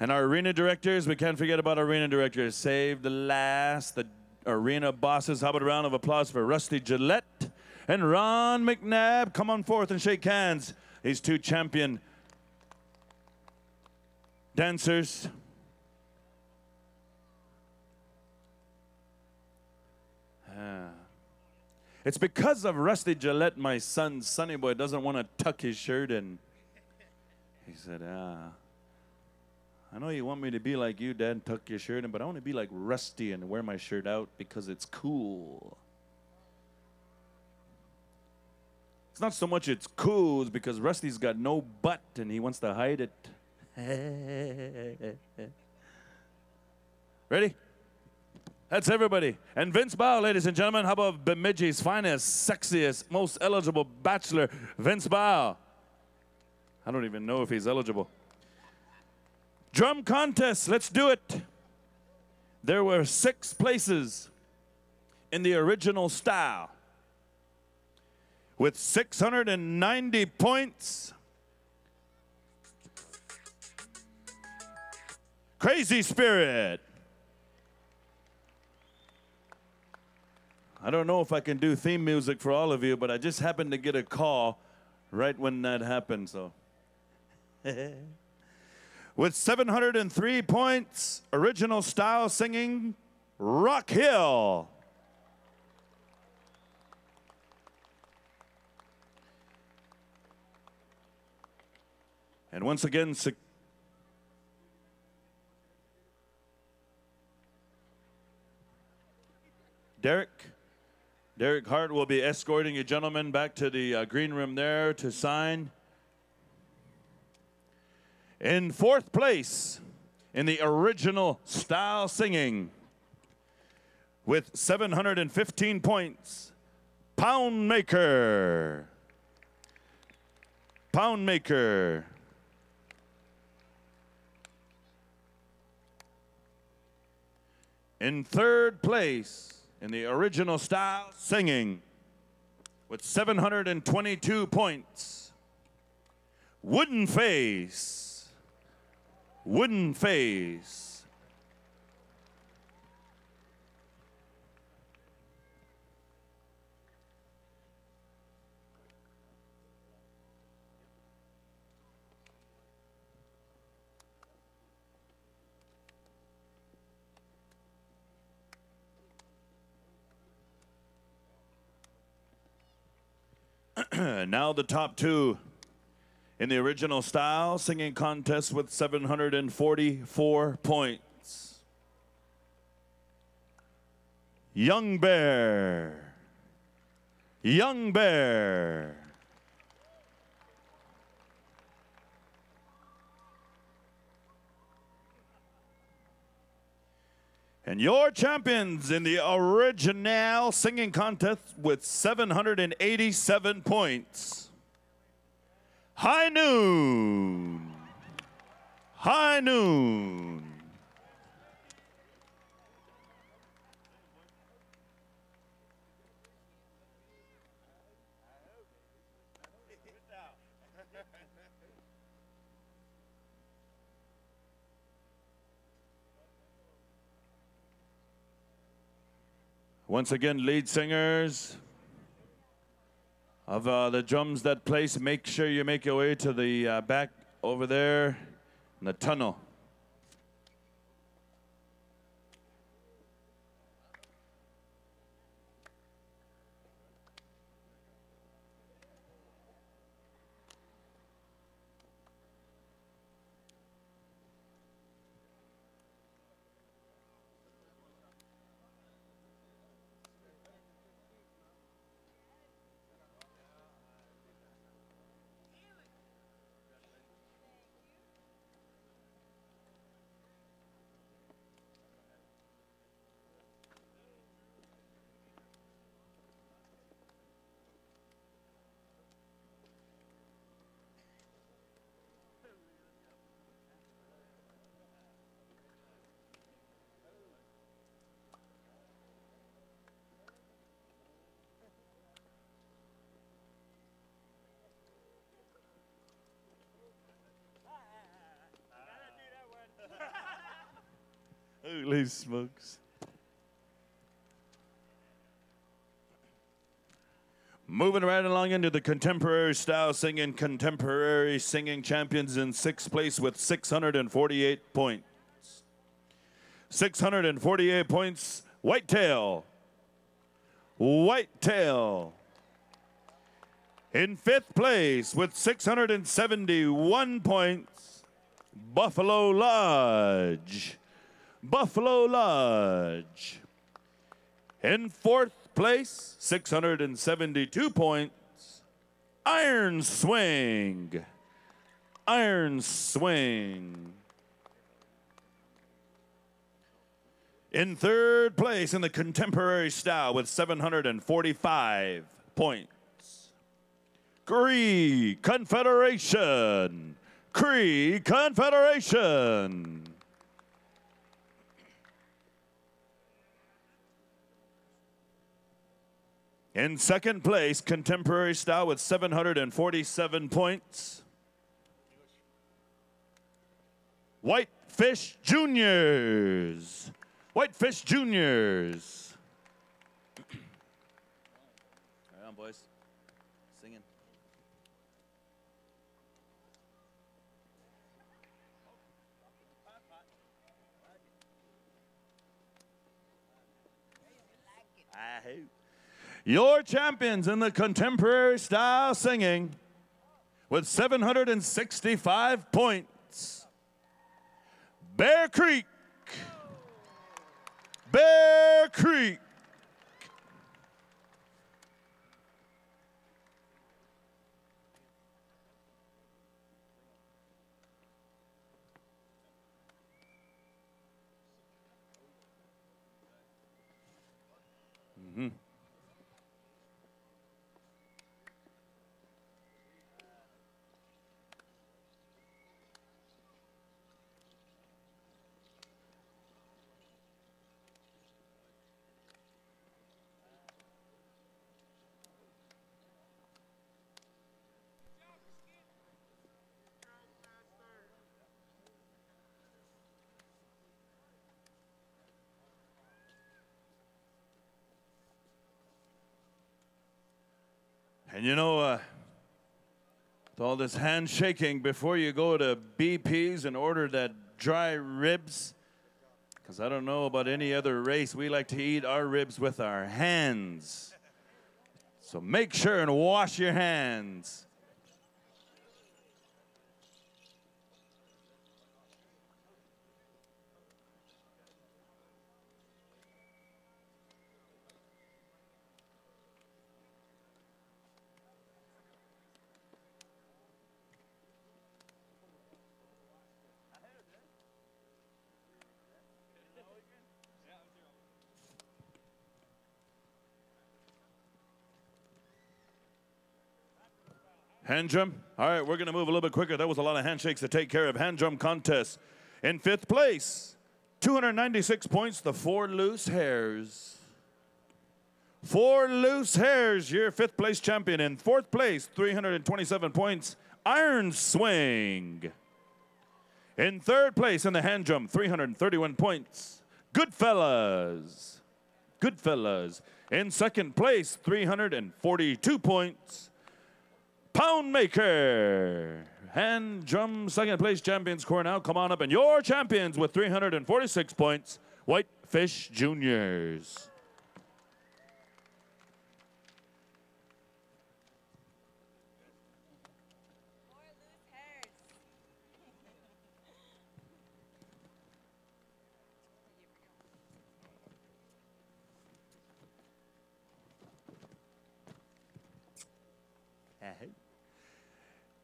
And our arena directors, we can't forget about arena directors. Save the last, the arena bosses. How about a round of applause for Rusty Gillette and Ron McNabb? Come on forth and shake hands. These two champion dancers. Ah. It's because of Rusty Gillette, my son, Sonny Boy, doesn't want to tuck his shirt in. He said, ah. I know you want me to be like you, Dad, and tuck your shirt in, but I want to be like Rusty and wear my shirt out because it's cool. It's not so much it's cool, it's because Rusty's got no butt and he wants to hide it. Ready? That's everybody. And Vince Bao, ladies and gentlemen, how about Bemidji's finest, sexiest, most eligible bachelor, Vince Bao? I don't even know if he's eligible. Drum contest, let's do it. There were six places in the original style with 690 points. Crazy Spirit. I don't know if I can do theme music for all of you, but I just happened to get a call right when that happened, so. With 703 points, original style singing, Rock Hill. And once again, Derek. Derek Hart will be escorting you gentlemen back to the uh, green room there to sign. In fourth place in the original style singing with 715 points, Pound Maker. Pound Maker. In third place in the original style singing with 722 points, Wooden Face. Wooden Face. Now the top two in the original style singing contest with 744 points. Young Bear. Young Bear. And your champions in the original singing contest with 787 points. High noon. High noon. Once again, lead singers of uh, the drums that place, make sure you make your way to the uh, back over there in the tunnel. Holy smokes. Moving right along into the contemporary style singing, contemporary singing champions in sixth place with 648 points. 648 points, Whitetail. Whitetail. In fifth place with 671 points, Buffalo Lodge. Buffalo Lodge. In fourth place, 672 points, Iron Swing. Iron Swing. In third place in the contemporary style with 745 points, Cree Confederation. Cree Confederation. In second place, contemporary style with 747 points. Whitefish Juniors. Whitefish Juniors. Right on, boys. Singing. I hope. Your champions in the contemporary style singing with 765 points. Bear Creek. Bear Creek. And you know, uh, with all this handshaking before you go to BP's and order that dry ribs, because I don't know about any other race, we like to eat our ribs with our hands. So make sure and wash your hands. Hand drum. All right, we're going to move a little bit quicker. That was a lot of handshakes to take care of. Hand drum contest. In fifth place, 296 points, the Four Loose Hairs. Four Loose Hairs, your fifth place champion. In fourth place, 327 points, Iron Swing. In third place in the hand drum, 331 points, Goodfellas. Goodfellas. In second place, 342 points, Pound Maker. Hand drum second place champions Cornell. Come on up and your champions with 346 points, Whitefish Juniors.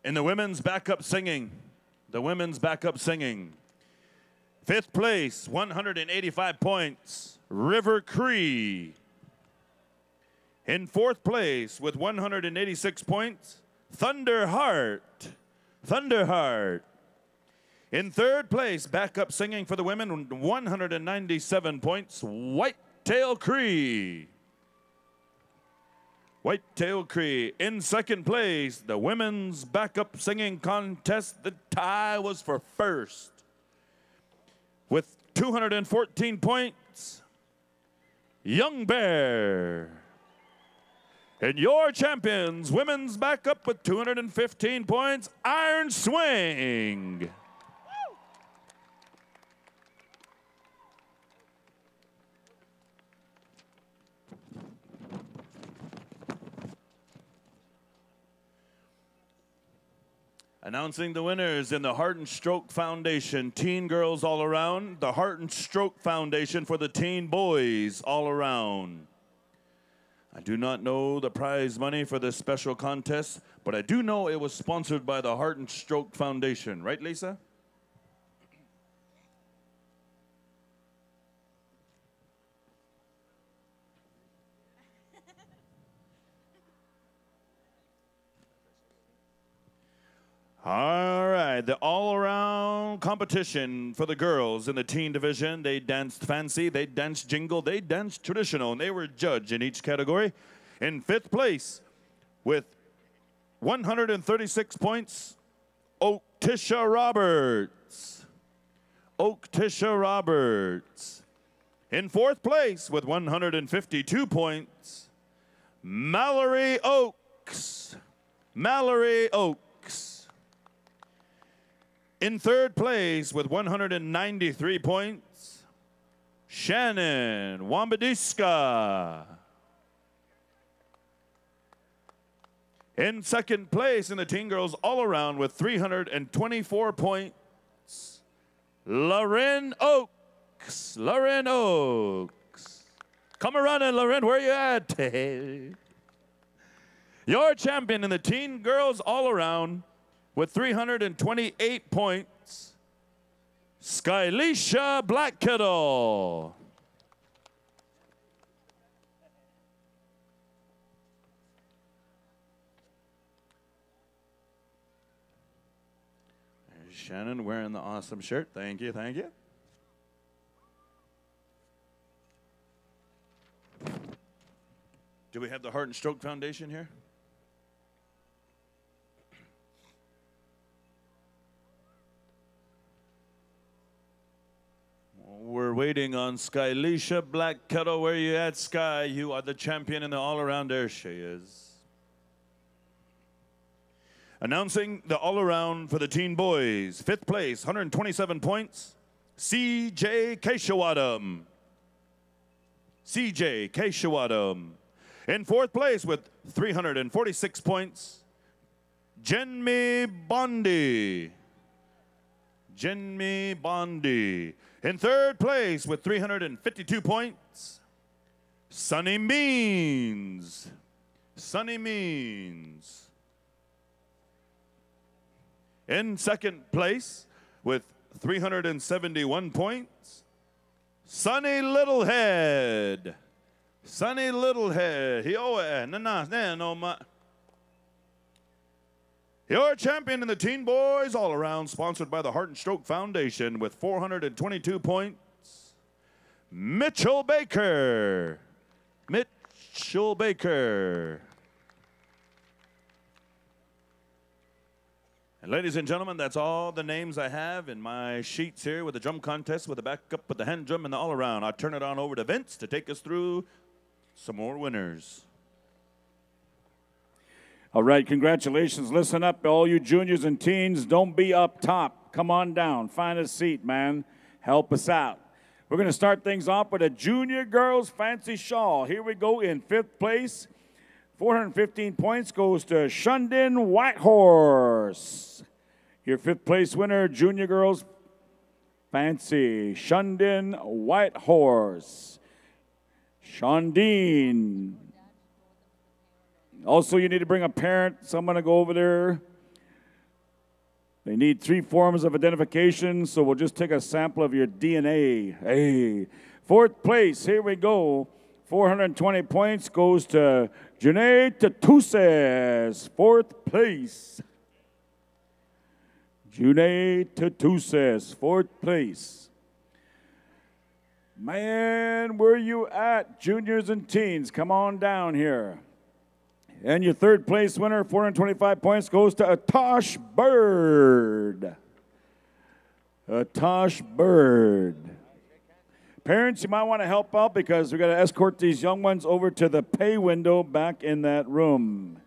In the women's backup singing, the women's backup singing. Fifth place, 185 points, River Cree. In fourth place, with 186 points, Thunderheart. Thunderheart. In third place, backup singing for the women, 197 points, Whitetail Cree. Whitetail Cree. In second place, the women's backup singing contest, the tie was for first with 214 points, Young Bear. And your champions, women's backup with 215 points, Iron Swing. Announcing the winners in the Heart and Stroke Foundation, Teen Girls All Around, the Heart and Stroke Foundation for the Teen Boys All Around. I do not know the prize money for this special contest, but I do know it was sponsored by the Heart and Stroke Foundation. Right, Lisa? All right, the all around competition for the girls in the teen division. They danced fancy, they danced jingle, they danced traditional, and they were judged in each category. In fifth place, with 136 points, Oak Tisha Roberts. Oak Tisha Roberts. In fourth place, with 152 points, Mallory Oaks. Mallory Oaks. In third place with 193 points, Shannon Wambadiska. In second place in the teen girls all around with 324 points, Lauren Oaks. Lauren Oaks. Come around and Lauren, where you at? Your champion in the teen girls all around with 328 points, Skylisha Blackkettle. There's Shannon wearing the awesome shirt. Thank you, thank you. Do we have the Heart and Stroke Foundation here? We're waiting on Skylisha Black Kettle. Where you at, Sky? You are the champion in the all around. There she is. Announcing the all around for the teen boys. Fifth place, 127 points. CJ Keshawadam. CJ Keshawadam. In fourth place with 346 points, Jenmi Bondi. Jenmi Bondi. In third place with 352 points, Sunny Means. Sunny Means. In second place with 371 points, Sunny Littlehead. Sunny Littlehead. He oh eh, na na na no ma. Your champion in the teen boys all around, sponsored by the Heart and Stroke Foundation with 422 points, Mitchell Baker. Mitchell Baker. And ladies and gentlemen, that's all the names I have in my sheets here with the drum contest, with the backup, with the hand drum, and the all around. I'll turn it on over to Vince to take us through some more winners. All right, congratulations. Listen up, all you juniors and teens. Don't be up top. Come on down. Find a seat, man. Help us out. We're going to start things off with a junior girls fancy shawl. Here we go in fifth place. 415 points goes to Shundin Whitehorse. Your fifth place winner, junior girls fancy Shundin Whitehorse. Shondine. Also, you need to bring a parent, someone to go over there. They need three forms of identification, so we'll just take a sample of your DNA. Hey, fourth place, here we go. 420 points goes to Janae Tatuses, fourth place. Janae Tatuses, fourth place. Man, where you at, juniors and teens? Come on down here. And your third place winner, 425 points, goes to Atosh Bird. Atosh Bird. Parents, you might want to help out because we've got to escort these young ones over to the pay window back in that room.